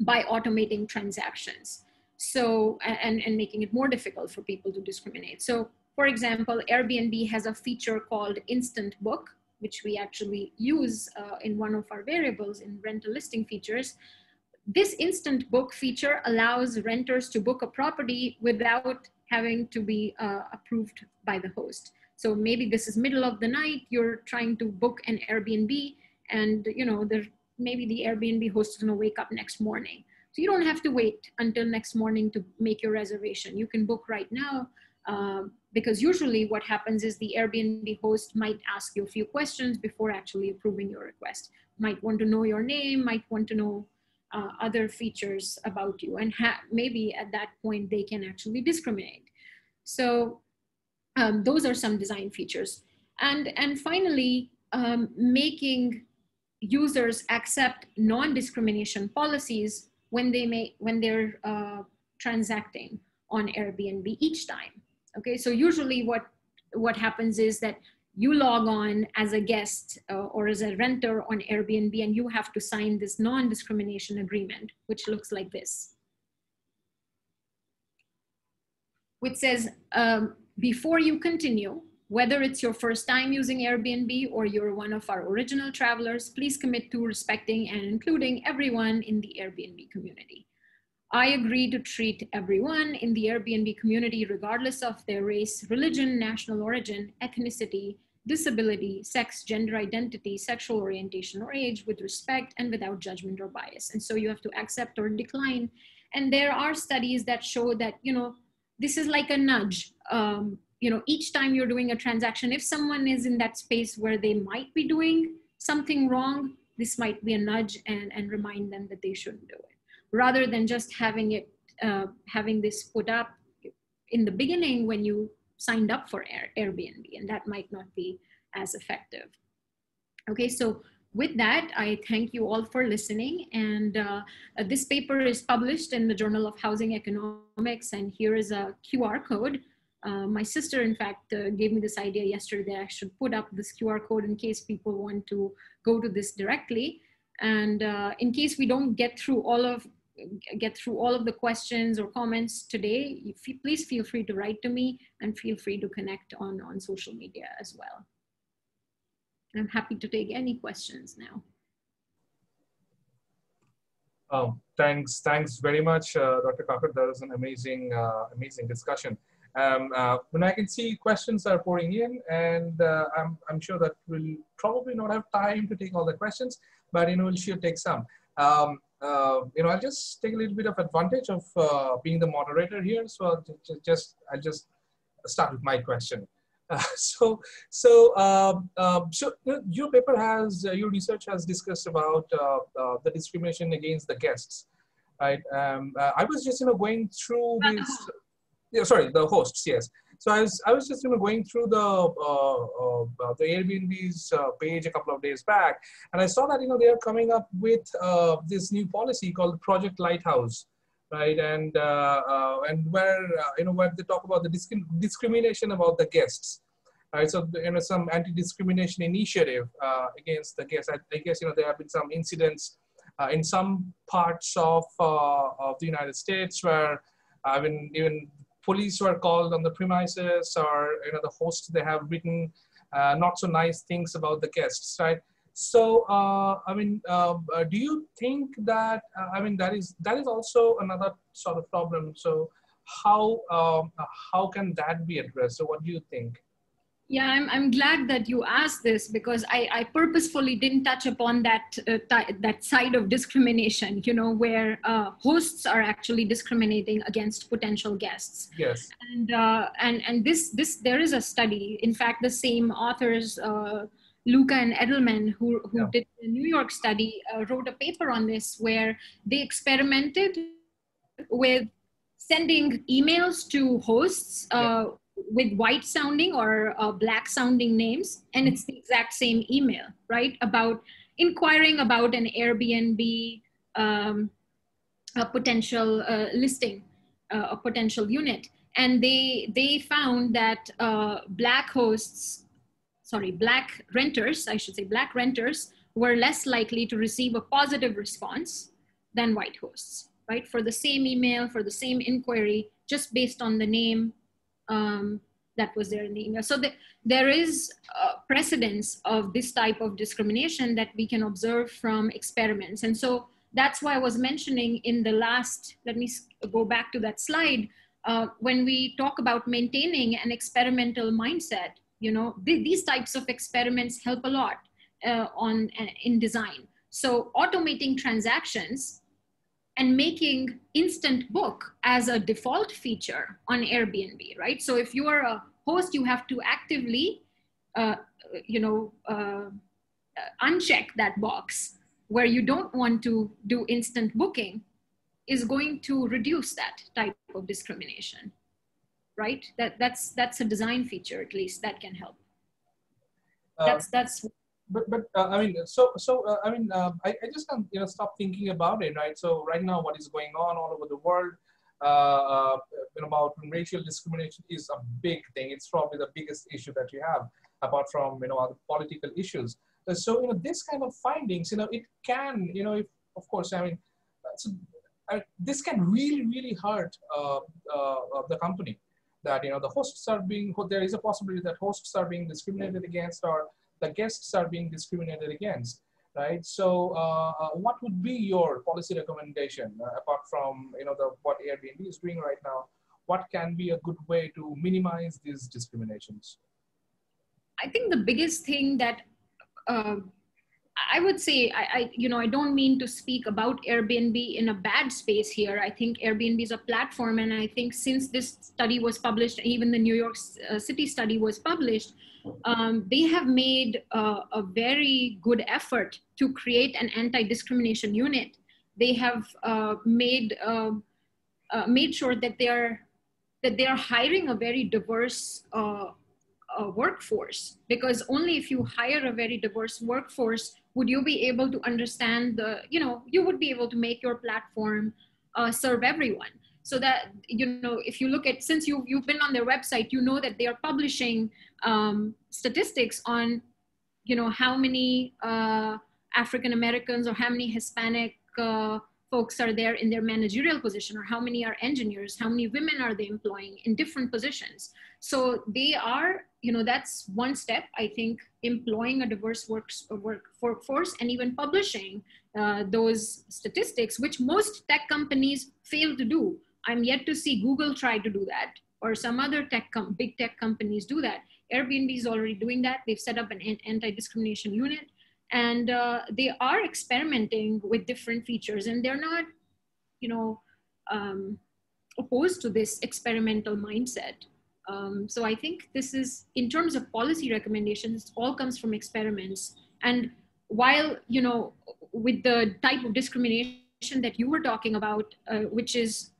by automating transactions. So, and, and making it more difficult for people to discriminate. So for example, Airbnb has a feature called Instant Book, which we actually use uh, in one of our variables in rental listing features. This Instant Book feature allows renters to book a property without having to be uh, approved by the host. So maybe this is middle of the night, you're trying to book an Airbnb and you know, there, maybe the Airbnb host is gonna wake up next morning. So you don't have to wait until next morning to make your reservation. You can book right now um, because usually what happens is the Airbnb host might ask you a few questions before actually approving your request. Might want to know your name, might want to know uh, other features about you, and maybe at that point they can actually discriminate. So um, those are some design features. And, and finally, um, making users accept non-discrimination policies when they may when they're uh, transacting on Airbnb each time. Okay, so usually what, what happens is that you log on as a guest uh, or as a renter on Airbnb and you have to sign this non-discrimination agreement, which looks like this. Which says, um, before you continue, whether it's your first time using Airbnb or you're one of our original travelers, please commit to respecting and including everyone in the Airbnb community. I agree to treat everyone in the Airbnb community, regardless of their race, religion, national origin, ethnicity, disability, sex, gender identity, sexual orientation, or age with respect and without judgment or bias. And so you have to accept or decline. And there are studies that show that, you know, this is like a nudge. Um, you know, each time you're doing a transaction, if someone is in that space where they might be doing something wrong, this might be a nudge and, and remind them that they shouldn't do it rather than just having it uh, having this put up in the beginning when you signed up for Air, Airbnb, and that might not be as effective. Okay, so with that, I thank you all for listening. And uh, this paper is published in the Journal of Housing Economics, and here is a QR code. Uh, my sister, in fact, uh, gave me this idea yesterday. I should put up this QR code in case people want to go to this directly. And uh, in case we don't get through all of get through all of the questions or comments today, please feel free to write to me and feel free to connect on, on social media as well. I'm happy to take any questions now. Oh, thanks, thanks very much, uh, Dr. Kakar. That was an amazing, uh, amazing discussion. Um, uh, when I can see questions are pouring in, and uh, I'm, I'm sure that we'll probably not have time to take all the questions, but you know, we'll sure take some. Um, you know, I'll just take a little bit of advantage of uh, being the moderator here. So I'll just, just I'll just start with my question. Uh, so, so, um, um, so your paper has, uh, your research has discussed about uh, uh, the discrimination against the guests, right? Um, I was just, you know, going through this, yeah, sorry, the hosts, yes. So I was, I was just you know going through the uh, uh, the Airbnb's uh, page a couple of days back, and I saw that you know they are coming up with uh, this new policy called Project Lighthouse, right? And uh, uh, and where you know where they talk about the disc discrimination about the guests. Right, so you know some anti-discrimination initiative against the guests. I, I, guess you know there have been some incidents in some parts of of the United States where I mean even police were called on the premises or you know the host they have written uh, not so nice things about the guests right? So uh, i mean uh, uh do you think that uh, i mean that is that is also another sort of problem. So how um, how can that be addressed? So what do you think yeah, I'm, I'm glad that you asked this because I, I purposefully didn't touch upon that uh, that side of discrimination, you know, where uh, hosts are actually discriminating against potential guests. Yes. And uh, and and this this there is a study. In fact, the same authors, uh, Luca and Edelman, who who yeah. did the New York study, uh, wrote a paper on this where they experimented with sending emails to hosts. Yeah uh, with white sounding or uh, black sounding names and it's the exact same email right about inquiring about an airbnb um, a potential uh, listing, uh, a potential unit. And they, they found that uh, black hosts, sorry, black renters, I should say black renters were less likely to receive a positive response than white hosts, right? For the same email, for the same inquiry, just based on the name um, that was there in the email. So the, there is precedence of this type of discrimination that we can observe from experiments. And so that's why I was mentioning in the last, let me go back to that slide, uh, when we talk about maintaining an experimental mindset, you know, th these types of experiments help a lot uh, on uh, in design. So automating transactions and making instant book as a default feature on Airbnb, right? So if you are a host, you have to actively, uh, you know, uh, uncheck that box where you don't want to do instant booking is going to reduce that type of discrimination right that that's that's a design feature at least that can help uh, that's that's but but uh, i mean so so uh, i mean uh, I, I just can't you know stop thinking about it right? So right now what is going on all over the world uh, uh, about racial discrimination is a big thing. It's probably the biggest issue that you have apart from you know other political issues. Uh, so, you know, this kind of findings, you know, it can, you know, if, of course, I mean, so, uh, this can really, really hurt the company that, you know, the hosts are being, there is a possibility that hosts are being discriminated against or the guests are being discriminated against, right? So uh, uh, what would be your policy recommendation apart from, you know, the, what Airbnb is doing right now? What can be a good way to minimize these discriminations? I think the biggest thing that uh, I would say, I, I, you know, I don't mean to speak about Airbnb in a bad space here. I think Airbnb is a platform, and I think since this study was published, even the New York uh, City study was published, um, they have made uh, a very good effort to create an anti-discrimination unit. They have uh, made um, uh, made sure that they are that they are hiring a very diverse uh, uh, workforce because only if you hire a very diverse workforce would you be able to understand the you know you would be able to make your platform uh, serve everyone. So that you know if you look at since you you've been on their website you know that they are publishing um, statistics on you know how many uh, african americans or how many hispanic uh, folks are there in their managerial position or how many are engineers how many women are they employing in different positions. So they are you know that's one step i think employing a diverse works, work workforce and even publishing uh, those statistics which most tech companies fail to do. I'm yet to see google try to do that or some other tech big tech companies do that. Airbnb is already doing that. They've set up an anti-discrimination unit and uh, they are experimenting with different features and they're not you know um, opposed to this experimental mindset um, so I think this is, in terms of policy recommendations, all comes from experiments. And while, you know, with the type of discrimination that you were talking about, uh, which is,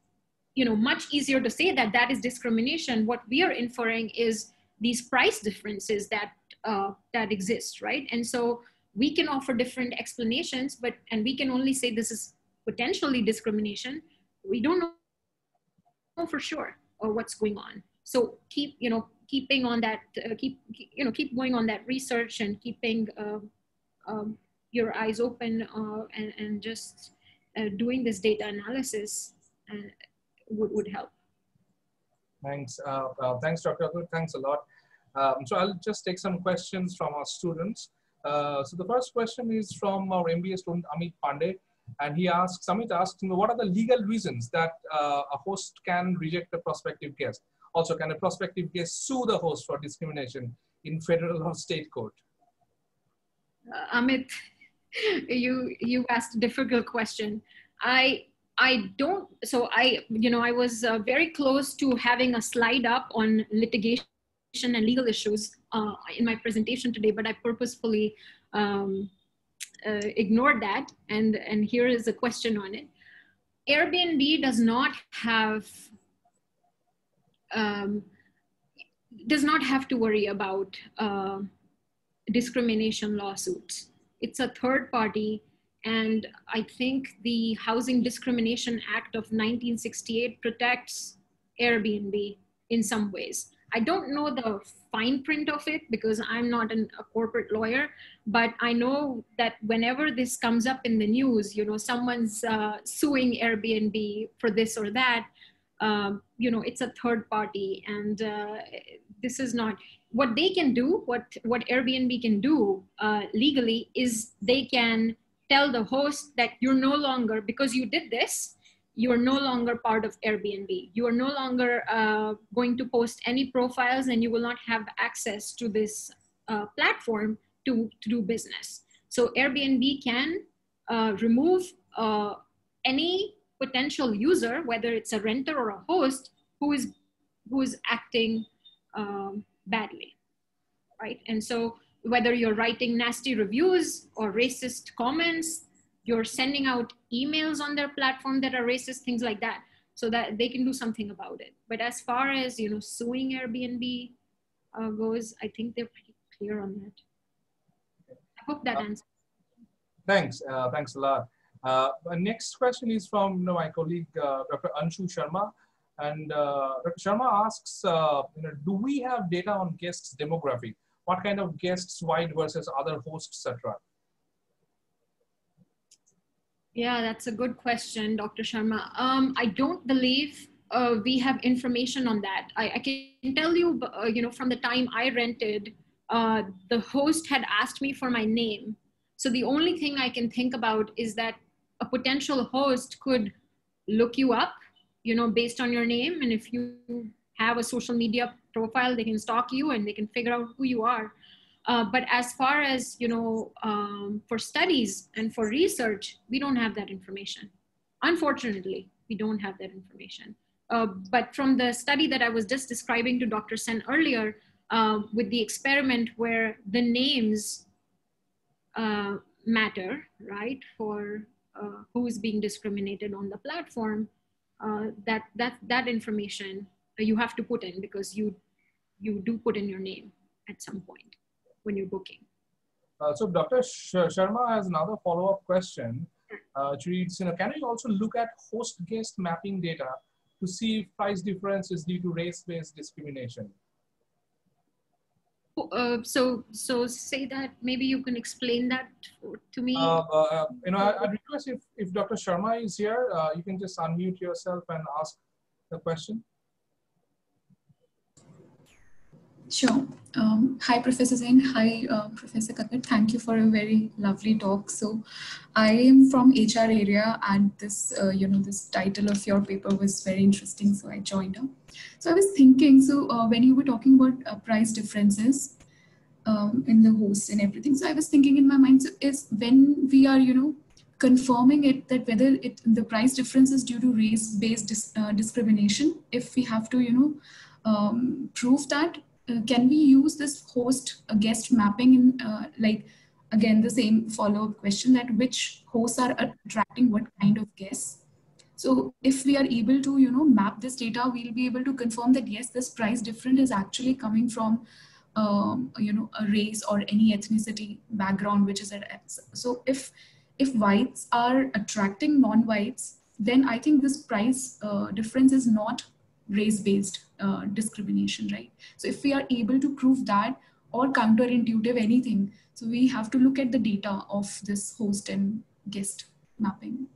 you know, much easier to say that that is discrimination, what we are inferring is these price differences that, uh, that exist, right? And so we can offer different explanations, but, and we can only say this is potentially discrimination. We don't know for sure or what's going on so keep you know keeping on that uh, keep you know keep going on that research and keeping uh, um, your eyes open uh, and, and just uh, doing this data analysis uh, would, would help thanks uh, thanks dr Atul. thanks a lot um, so i'll just take some questions from our students so the first question is from our mba student amit pandey and he asks, Amit asks, what are the legal reasons that a host can reject a prospective guest? Also, can a prospective guest sue the host for discrimination in federal or state court? Uh, Amit, you you asked a difficult question. I I don't. So I you know I was uh, very close to having a slide up on litigation and legal issues uh, in my presentation today, but I purposefully um, uh, ignored that. And and here is a question on it. Airbnb does not have um, does not have to worry about uh, discrimination lawsuits. It's a third party And I think the Housing Discrimination Act of 1968 protects Airbnb in some ways. I don't know the fine print of it because I'm not an, a corporate lawyer, but I know that whenever this comes up in the news, you know, someone's uh, suing Airbnb for this or that, um, you know, it's a third party, and uh, this is not what they can do. What what Airbnb can do uh, legally is they can tell the host that you're no longer because you did this you are no longer part of Airbnb. You are no longer uh, going to post any profiles and you will not have access to this uh, platform to, to do business. So Airbnb can uh, remove uh, any potential user, whether it's a renter or a host, who is, who is acting um, badly, right? And so whether you're writing nasty reviews or racist comments, you're sending out emails on their platform that are racist, things like that, so that they can do something about it. But as far as you know, suing Airbnb uh, goes, I think they're pretty clear on that. I hope that uh, answers. Thanks, uh, thanks a lot. Uh, next question is from you know, my colleague uh, Dr. Anshu Sharma, and uh, Dr. Sharma asks, you know, do we have data on guests' demography? What kind of guests, white versus other hosts, etc. Yeah, that's a good question, Dr. Sharma. Um, I don't believe uh, we have information on that. I, I can tell you, uh, you know, from the time I rented, uh, the host had asked me for my name. So the only thing I can think about is that a potential host could look you up, you know, based on your name. And if you have a social media profile, they can stalk you and they can figure out who you are. Uh, but as far as you know, um, for studies and for research, we don't have that information. Unfortunately, we don't have that information. Uh, but from the study that I was just describing to Dr. Sen earlier, uh, with the experiment where the names uh, matter, right, for who is being discriminated on the platform, that that that information you have to put in because you you do put in your name at some point when you're booking. Uh, so Dr. Sharma has another follow-up question. Uh, which reads, you know, can we also look at host-guest mapping data to see if price difference is due to race-based discrimination? Uh, so, so say that maybe you can explain that to me. Uh, uh, you know, I, would request if, if Dr. Sharma is here, uh, you can just unmute yourself and ask the question. Sure. Um, hi, Professor Zain. Hi, uh, Professor Kakar. Thank you for a very lovely talk. So, I am from HR area, and this, uh, you know, this title of your paper was very interesting. So I joined up. So I was thinking. So uh, when you were talking about uh, price differences um, in the host and everything, so I was thinking in my mind so is when we are, you know, confirming it that whether it the price difference is due to race-based dis, uh, discrimination. If we have to, you know, um, prove that can we use this host uh, guest mapping in uh, like again the same follow-up question that which hosts are attracting what kind of guests? So if we are able to you know map this data we'll be able to confirm that yes this price difference is actually coming from um, you know a race or any ethnicity background which is at so if if whites are attracting non-whites then i think this price uh, difference is not race-based uh, discrimination, right? So if we are able to prove that or counterintuitive anything, so we have to look at the data of this host and guest mapping.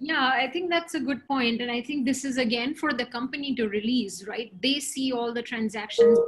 Yeah, I think that's a good point. And I think this is again for the company to release, right? They see all the transactions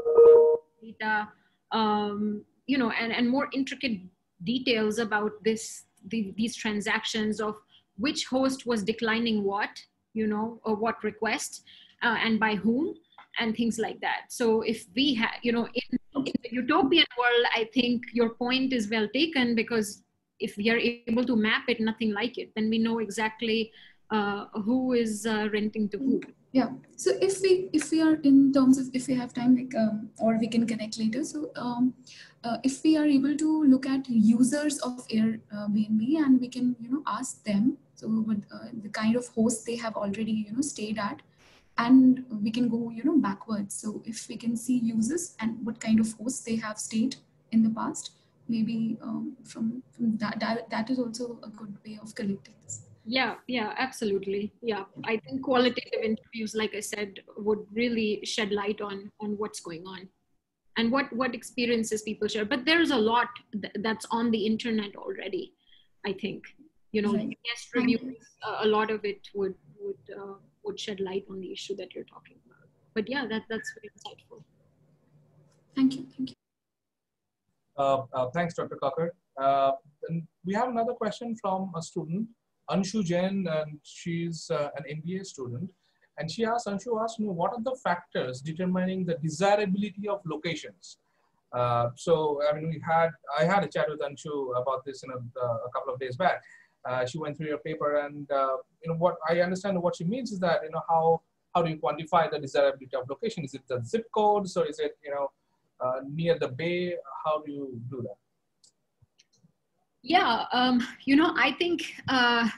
data, um, you know, and, and more intricate details about this, the, these transactions of which host was declining what, you know, or what request uh, and by whom and things like that. So if we have you know in, in, the utopian world i think your point is well taken because if we are able to map it nothing like it then we know exactly uh, who is uh, renting to who. Yeah. So if we if we are in terms of if we have time like um, or we can connect later. So um, uh, if we are able to look at users of airbnb and we can you know ask them so what uh, the kind of host they have already you know stayed at and we can go you know backwards so if we can see users and what kind of hosts they have stayed in the past maybe um, from, from that, that, that is also a good way of collecting this. Yeah, yeah, absolutely. Yeah, I think qualitative interviews, like I said, would really shed light on on what's going on and what what experiences people share. But there's a lot th- that's on the internet already. I think you know, right. guest reviews. Uh, a lot of it would would uh, would shed light on the issue that you're talking about. But yeah, that that's very insightful. Thank you. Thank you. Uh, uh, thanks, Dr. Kakar. Uh, and we have another question from a student, Anshu Jain, and she's uh, an MBA student. And she asked, Anshu asked, you know, what are the factors determining the desirability of locations? Uh, so, I mean, we had, I had a chat with Anshu about this in a, a couple of days back. Uh, she went through your paper and, you know, what I understand what she means is that, you know, how, how do you quantify the desirability of location? Is it the zip codes or is it, you know, uh, near the bay? How do you do that? Yeah, um, you know, I think, uh,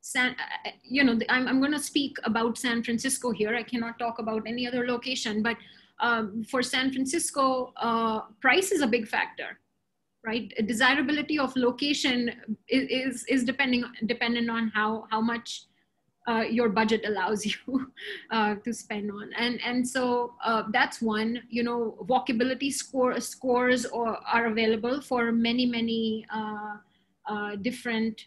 San, uh, you know, I'm, I'm going to speak about San Francisco here. I cannot talk about any other location, but um, for San Francisco, uh, price is a big factor, right? Desirability of location is, is, depending, dependent on how, how much uh, your budget allows you uh, to spend on. And, and so uh, that's one, you know, walkability score, scores or, are available for many, many uh, uh, different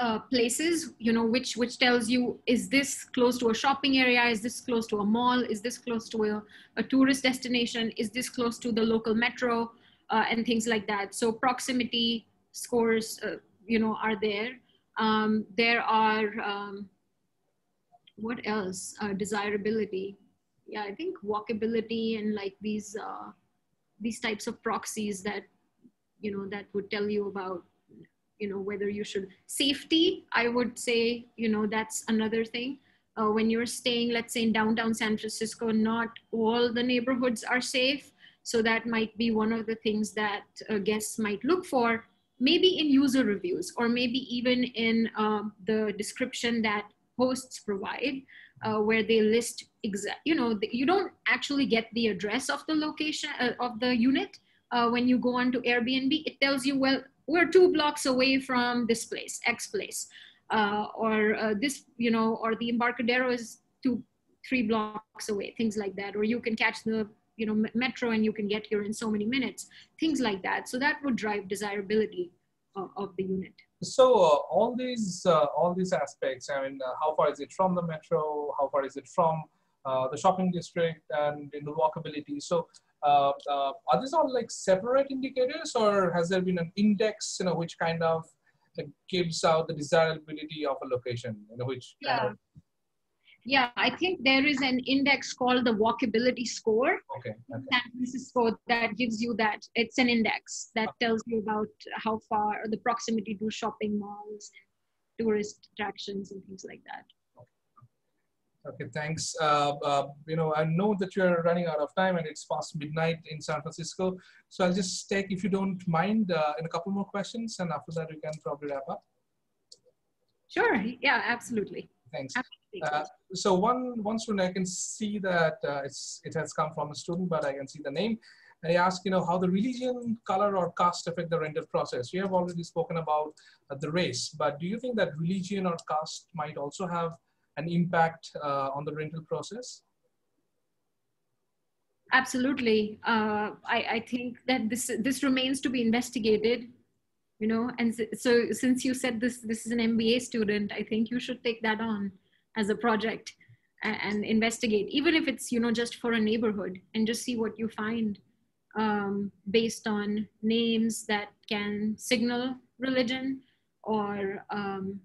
uh, places, you know, which, which tells you, is this close to a shopping area? Is this close to a mall? Is this close to a, a tourist destination? Is this close to the local metro? And things like that. So proximity scores, you know, are there. Um, there are, um, what else? Uh, desirability. Yeah, I think walkability and like these, uh, these types of proxies that, you know, that would tell you about, you know, whether you should, safety, I would say, you know, that's another thing. Uh, when you're staying, let's say in downtown San Francisco, not all the neighborhoods are safe. So that might be one of the things that uh, guests might look for maybe in user reviews or maybe even in um, the description that hosts provide uh, where they list exact you know the, you don't actually get the address of the location uh, of the unit uh, when you go on to airbnb. It tells you well we're two blocks away from this place x place uh, or uh, this you know or the embarcadero is two three blocks away things like that or you can catch the you know metro and you can get here in so many minutes things like that. So that would drive desirability of, of the unit. So uh, all these uh, all these aspects i mean uh, how far is it from the metro? How far is it from uh, the shopping district and in the walkability? So uh, uh, are these all like separate indicators or has there been an index you know which kind of gives out the desirability of a location you know which yeah. Kind of yeah, I think there is an index called the walkability score okay, okay. San Francisco that gives you that. It's an index that tells you about how far or the proximity to shopping malls, tourist attractions, and things like that. Okay, thanks. Uh, uh, you know, I know that you're running out of time and it's past midnight in San Francisco. So I'll just take, if you don't mind, uh, in a couple more questions, and after that we can probably wrap up. Sure. Yeah, absolutely. Thanks. Uh, so one one student I can see that uh, it's it has come from a student, but I can see the name. And he asked, you know, how the religion, color, or caste affect the rental process. We have already spoken about uh, the race, but do you think that religion or caste might also have an impact uh, on the rental process? Absolutely. Uh, I, I think that this this remains to be investigated you know and so since you said this this is an mba student i think you should take that on as a project and, and investigate even if it's you know just for a neighborhood and just see what you find um, based on names that can signal religion or um,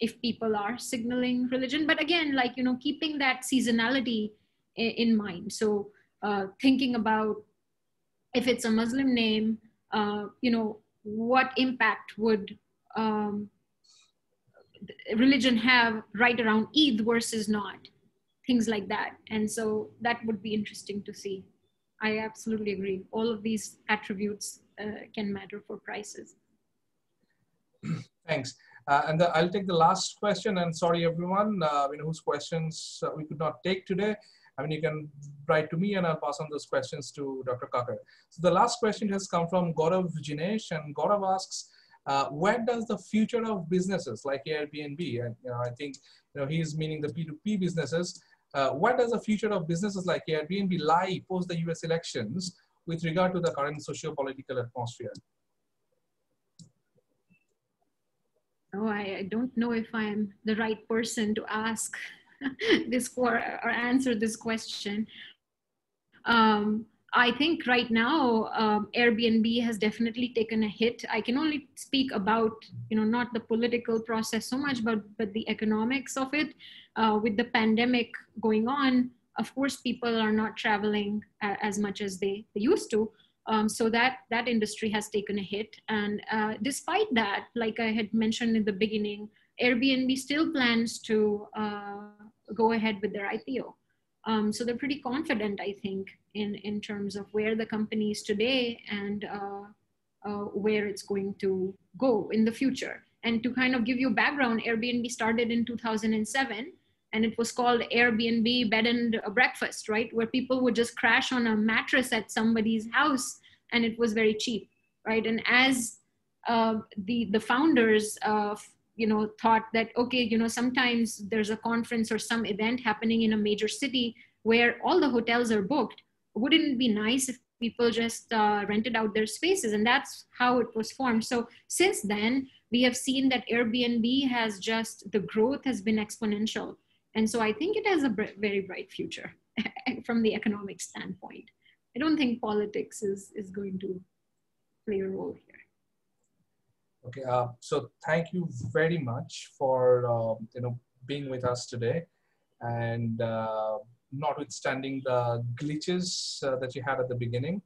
if people are signaling religion. But again like you know keeping that seasonality in, in mind. So uh, thinking about if it's a muslim name uh, you know what impact would um, religion have right around Eid versus not, things like that. And so that would be interesting to see. I absolutely agree. All of these attributes uh, can matter for prices. Thanks. Uh, and the, I'll take the last question. And sorry, everyone, uh, you know, whose questions uh, we could not take today. I mean, you can write to me and I'll pass on those questions to Dr. Kakar. So the last question has come from Gaurav Jinesh and Gaurav asks, uh, where does the future of businesses like Airbnb, and you know, I think you know, he's meaning the P2P businesses, uh, where does the future of businesses like Airbnb lie post the US elections with regard to the current socio-political atmosphere? Oh, I, I don't know if I'm the right person to ask this for or answer this question. Um, I think right now um, Airbnb has definitely taken a hit. I can only speak about you know not the political process so much, but but the economics of it. Uh, with the pandemic going on, of course, people are not traveling as much as they, they used to. Um, so that that industry has taken a hit. And uh, despite that, like I had mentioned in the beginning, Airbnb still plans to uh, go ahead with their IPO. Um, so they're pretty confident, I think, in, in terms of where the company is today and uh, uh, where it's going to go in the future. And to kind of give you background, Airbnb started in 2007 and it was called Airbnb bed and breakfast, right? Where people would just crash on a mattress at somebody's house and it was very cheap, right? And as uh, the, the founders of you know thought that okay you know sometimes there's a conference or some event happening in a major city where all the hotels are booked. Wouldn't it be nice if people just uh, rented out their spaces? And that's how it was formed. So since then we have seen that airbnb has just the growth has been exponential. And so i think it has a very bright future from the economic standpoint. I don't think politics is is going to play a role Okay, uh, so thank you very much for uh, you know being with us today, and uh, notwithstanding the glitches uh, that you had at the beginning,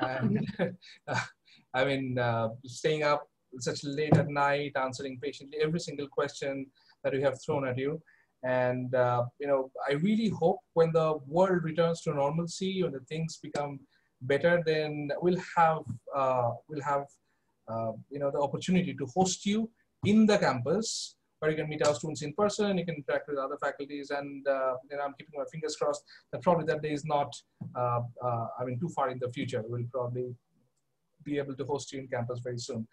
and I mean uh, staying up such late at night, answering patiently every single question that we have thrown at you, and uh, you know I really hope when the world returns to normalcy, when the things become better, then we'll have we'll have uh, you know, the opportunity to host you in the campus where you can meet our students in person, you can interact with other faculties, and uh, I'm keeping my fingers crossed that probably that day is not, uh, uh, I mean, too far in the future. We'll probably be able to host you in campus very soon.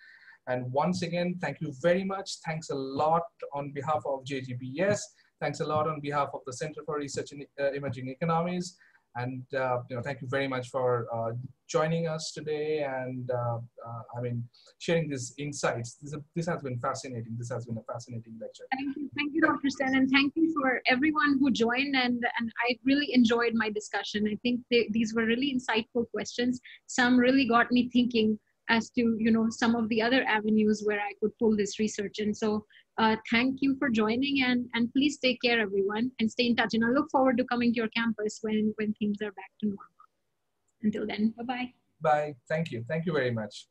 And once again, thank you very much. Thanks a lot on behalf of JGBS. Thanks a lot on behalf of the Center for Research in uh, Emerging Economies. And uh, you know, thank you very much for uh, joining us today and uh, I mean sharing these insights. This, this has been fascinating. This has been a fascinating lecture. Thank you, thank you, Dr. Sen, and thank you for everyone who joined. And and I really enjoyed my discussion. I think they, these were really insightful questions. Some really got me thinking as to you know some of the other avenues where I could pull this research. And so uh, thank you for joining and, and please take care everyone and stay in touch. And I look forward to coming to your campus when, when things are back to normal. Until then, bye-bye. Bye. Thank you. Thank you very much.